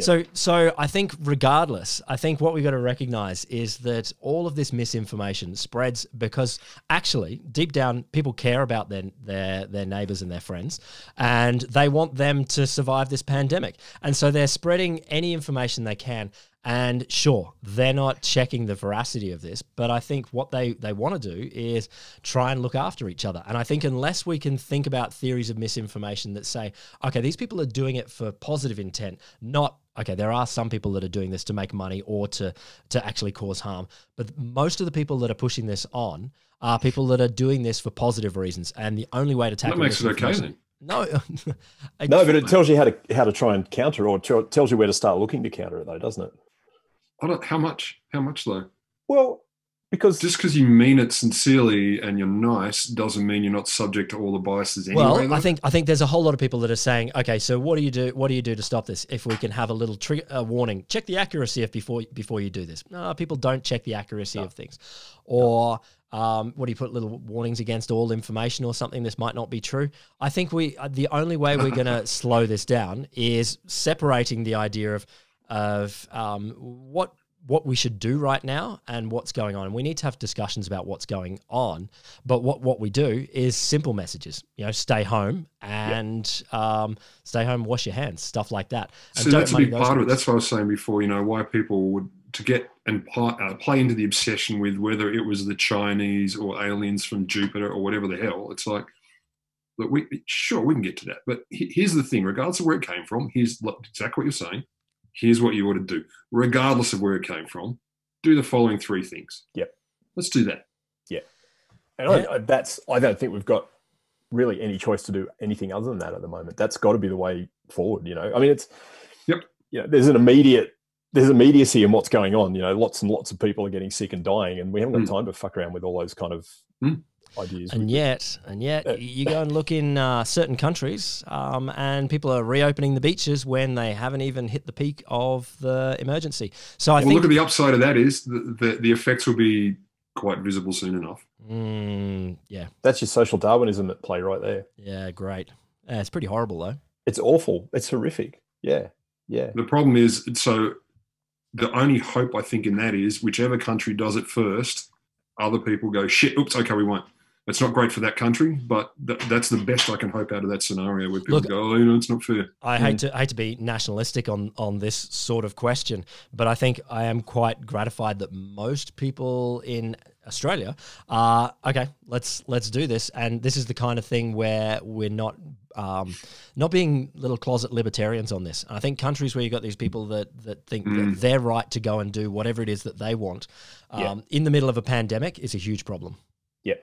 So, so I think regardless, I think what we've got to recognize is that all of this misinformation spreads because actually, deep down, people care about their their their neighbors and their friends, and they want them to survive this pandemic, and so they're spreading any information they can. And sure, they're not checking the veracity of this, but I think what they, they want to do is try and look after each other. And I think unless we can think about theories of misinformation that say, okay, these people are doing it for positive intent, not okay, there are some people that are doing this to make money or to to actually cause harm, but most of the people that are pushing this on are people that are doing this for positive reasons. And the only way to tackle that makes it okay then. No, no, but it tells you how to how to try and counter, or tells you where to start looking to counter it, though, doesn't it? I don't. How much? How much though? Well, because just because you mean it sincerely and you're nice doesn't mean you're not subject to all the biases anyway. Well, though. I think I think there's a whole lot of people that are saying, okay, so what do you do? What do you do to stop this? If we can have a little trigger uh, warning, check the accuracy of before before you do this. No, people don't check the accuracy no. of things, or. Um, what do you put little warnings against all information or something this might not be true i think we uh, the only way we're going to slow this down is separating the idea of of um, what what we should do right now and what's going on. And we need to have discussions about what's going on. But what, what we do is simple messages, you know, stay home and yep. um, stay home, wash your hands, stuff like that. And so that's a big part of it. That's what I was saying before, you know, why people would to get and play, uh, play into the obsession with whether it was the Chinese or aliens from Jupiter or whatever the hell. It's like, look, we, sure, we can get to that. But here's the thing, regardless of where it came from, here's exactly what you're saying here's what you ought to do, regardless of where it came from. Do the following three things. Yep. Let's do that. Yeah. And yeah. I, that's, I don't think we've got really any choice to do anything other than that at the moment. That's got to be the way forward, you know? I mean, it's, yep. You know, there's an immediate, there's immediacy in what's going on. You know, lots and lots of people are getting sick and dying, and we haven't got mm. time to fuck around with all those kind of mm ideas. And yet, and yet, uh, you go and look in uh, certain countries, um, and people are reopening the beaches when they haven't even hit the peak of the emergency. So I well, think look at the upside of that is the, the, the effects will be quite visible soon enough. Mm, yeah, that's your social Darwinism at play right there. Yeah, great. Yeah, it's pretty horrible though. It's awful. It's horrific. Yeah, yeah. The problem is, so the only hope I think in that is whichever country does it first, other people go shit. Oops, okay, we won't it's not great for that country, but th- that's the best I can hope out of that scenario where people Look, go, oh, you know, it's not fair. I mm. hate to hate to be nationalistic on on this sort of question, but I think I am quite gratified that most people in Australia are okay. Let's let's do this, and this is the kind of thing where we're not um, not being little closet libertarians on this. And I think countries where you've got these people that that think mm. that they're right to go and do whatever it is that they want um, yeah. in the middle of a pandemic is a huge problem. Yeah.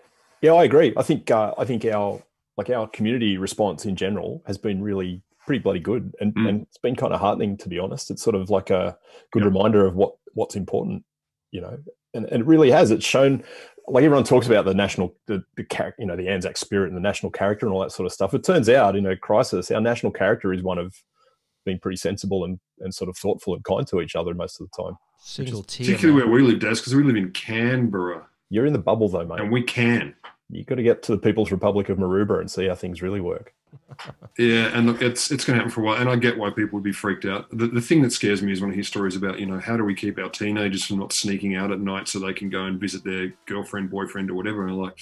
Yeah, I agree. I think uh, I think our like our community response in general has been really pretty bloody good, and, mm. and it's been kind of heartening to be honest. It's sort of like a good yep. reminder of what what's important, you know, and, and it really has. It's shown like everyone talks about the national the, the character you know the anzac spirit and the national character and all that sort of stuff it turns out in a crisis our national character is one of being pretty sensible and, and sort of thoughtful and kind to each other most of the time Single particularly where we live Des because we live in canberra you're in the bubble though mate and we can you've got to get to the People's Republic of Maroubra and see how things really work. yeah, and look, it's it's going to happen for a while, and I get why people would be freaked out. The, the thing that scares me is when I hear stories about, you know, how do we keep our teenagers from not sneaking out at night so they can go and visit their girlfriend, boyfriend, or whatever. And I'm like,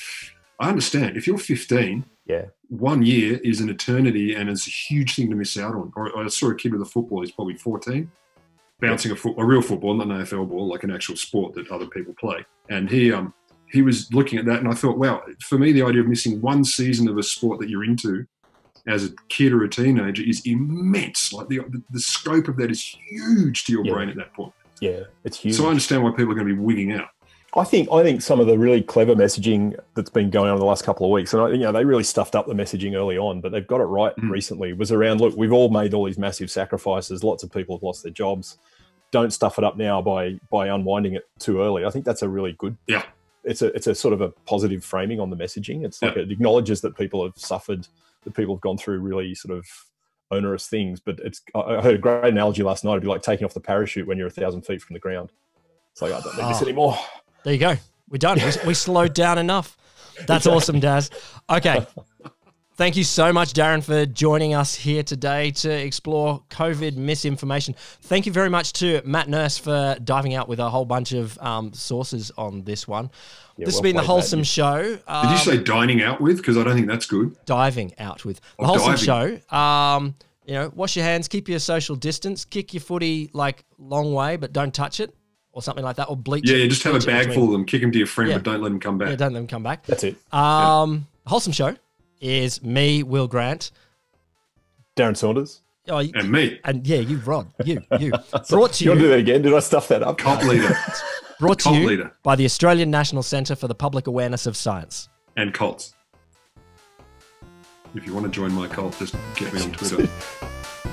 I understand if you're 15, yeah, one year is an eternity, and it's a huge thing to miss out on. Or I saw a kid with a football; he's probably 14, bouncing a, foot, a real football, not an AFL ball, like an actual sport that other people play, and he um he was looking at that, and I thought, wow, for me, the idea of missing one season of a sport that you're into as a kid or a teenager is immense. Like the the scope of that is huge to your yeah. brain at that point. Yeah, it's huge. So I understand why people are going to be wigging out. I think I think some of the really clever messaging that's been going on in the last couple of weeks, and I, you know they really stuffed up the messaging early on, but they've got it right mm. recently. Was around look, we've all made all these massive sacrifices. Lots of people have lost their jobs. Don't stuff it up now by by unwinding it too early. I think that's a really good yeah it's a it's a sort of a positive framing on the messaging. It's like yeah. it acknowledges that people have suffered, that people have gone through really sort of onerous things. But it's I heard a great analogy last night. It'd be like taking off the parachute when you're a thousand feet from the ground. It's like I don't need oh, this ah. anymore. There you go. We're done. we, we slowed down enough. That's exactly. awesome, Daz. Okay. Thank you so much, Darren, for joining us here today to explore COVID misinformation. Thank you very much to Matt Nurse for diving out with a whole bunch of um, sources on this one. Yeah, this well has been the Wholesome Matt. Show. Um, Did you say dining out with? Because I don't think that's good. Diving out with. The oh, Wholesome diving. Show. Um, you know, wash your hands, keep your social distance, kick your footy like long way, but don't touch it or something like that, or bleach. Yeah, it, just have a bag full of them, kick them to your friend, yeah. but don't let them come back. Yeah, don't let them come back. That's it. Um. Wholesome Show is me, Will Grant, Darren Saunders. Oh, and me. And yeah, you, Rod. You, you. Brought to you. You want to do that again? Did I stuff that up? Cop leader. Brought to you leader. by the Australian National Centre for the Public Awareness of Science. And cults. If you want to join my cult, just get me on Twitter.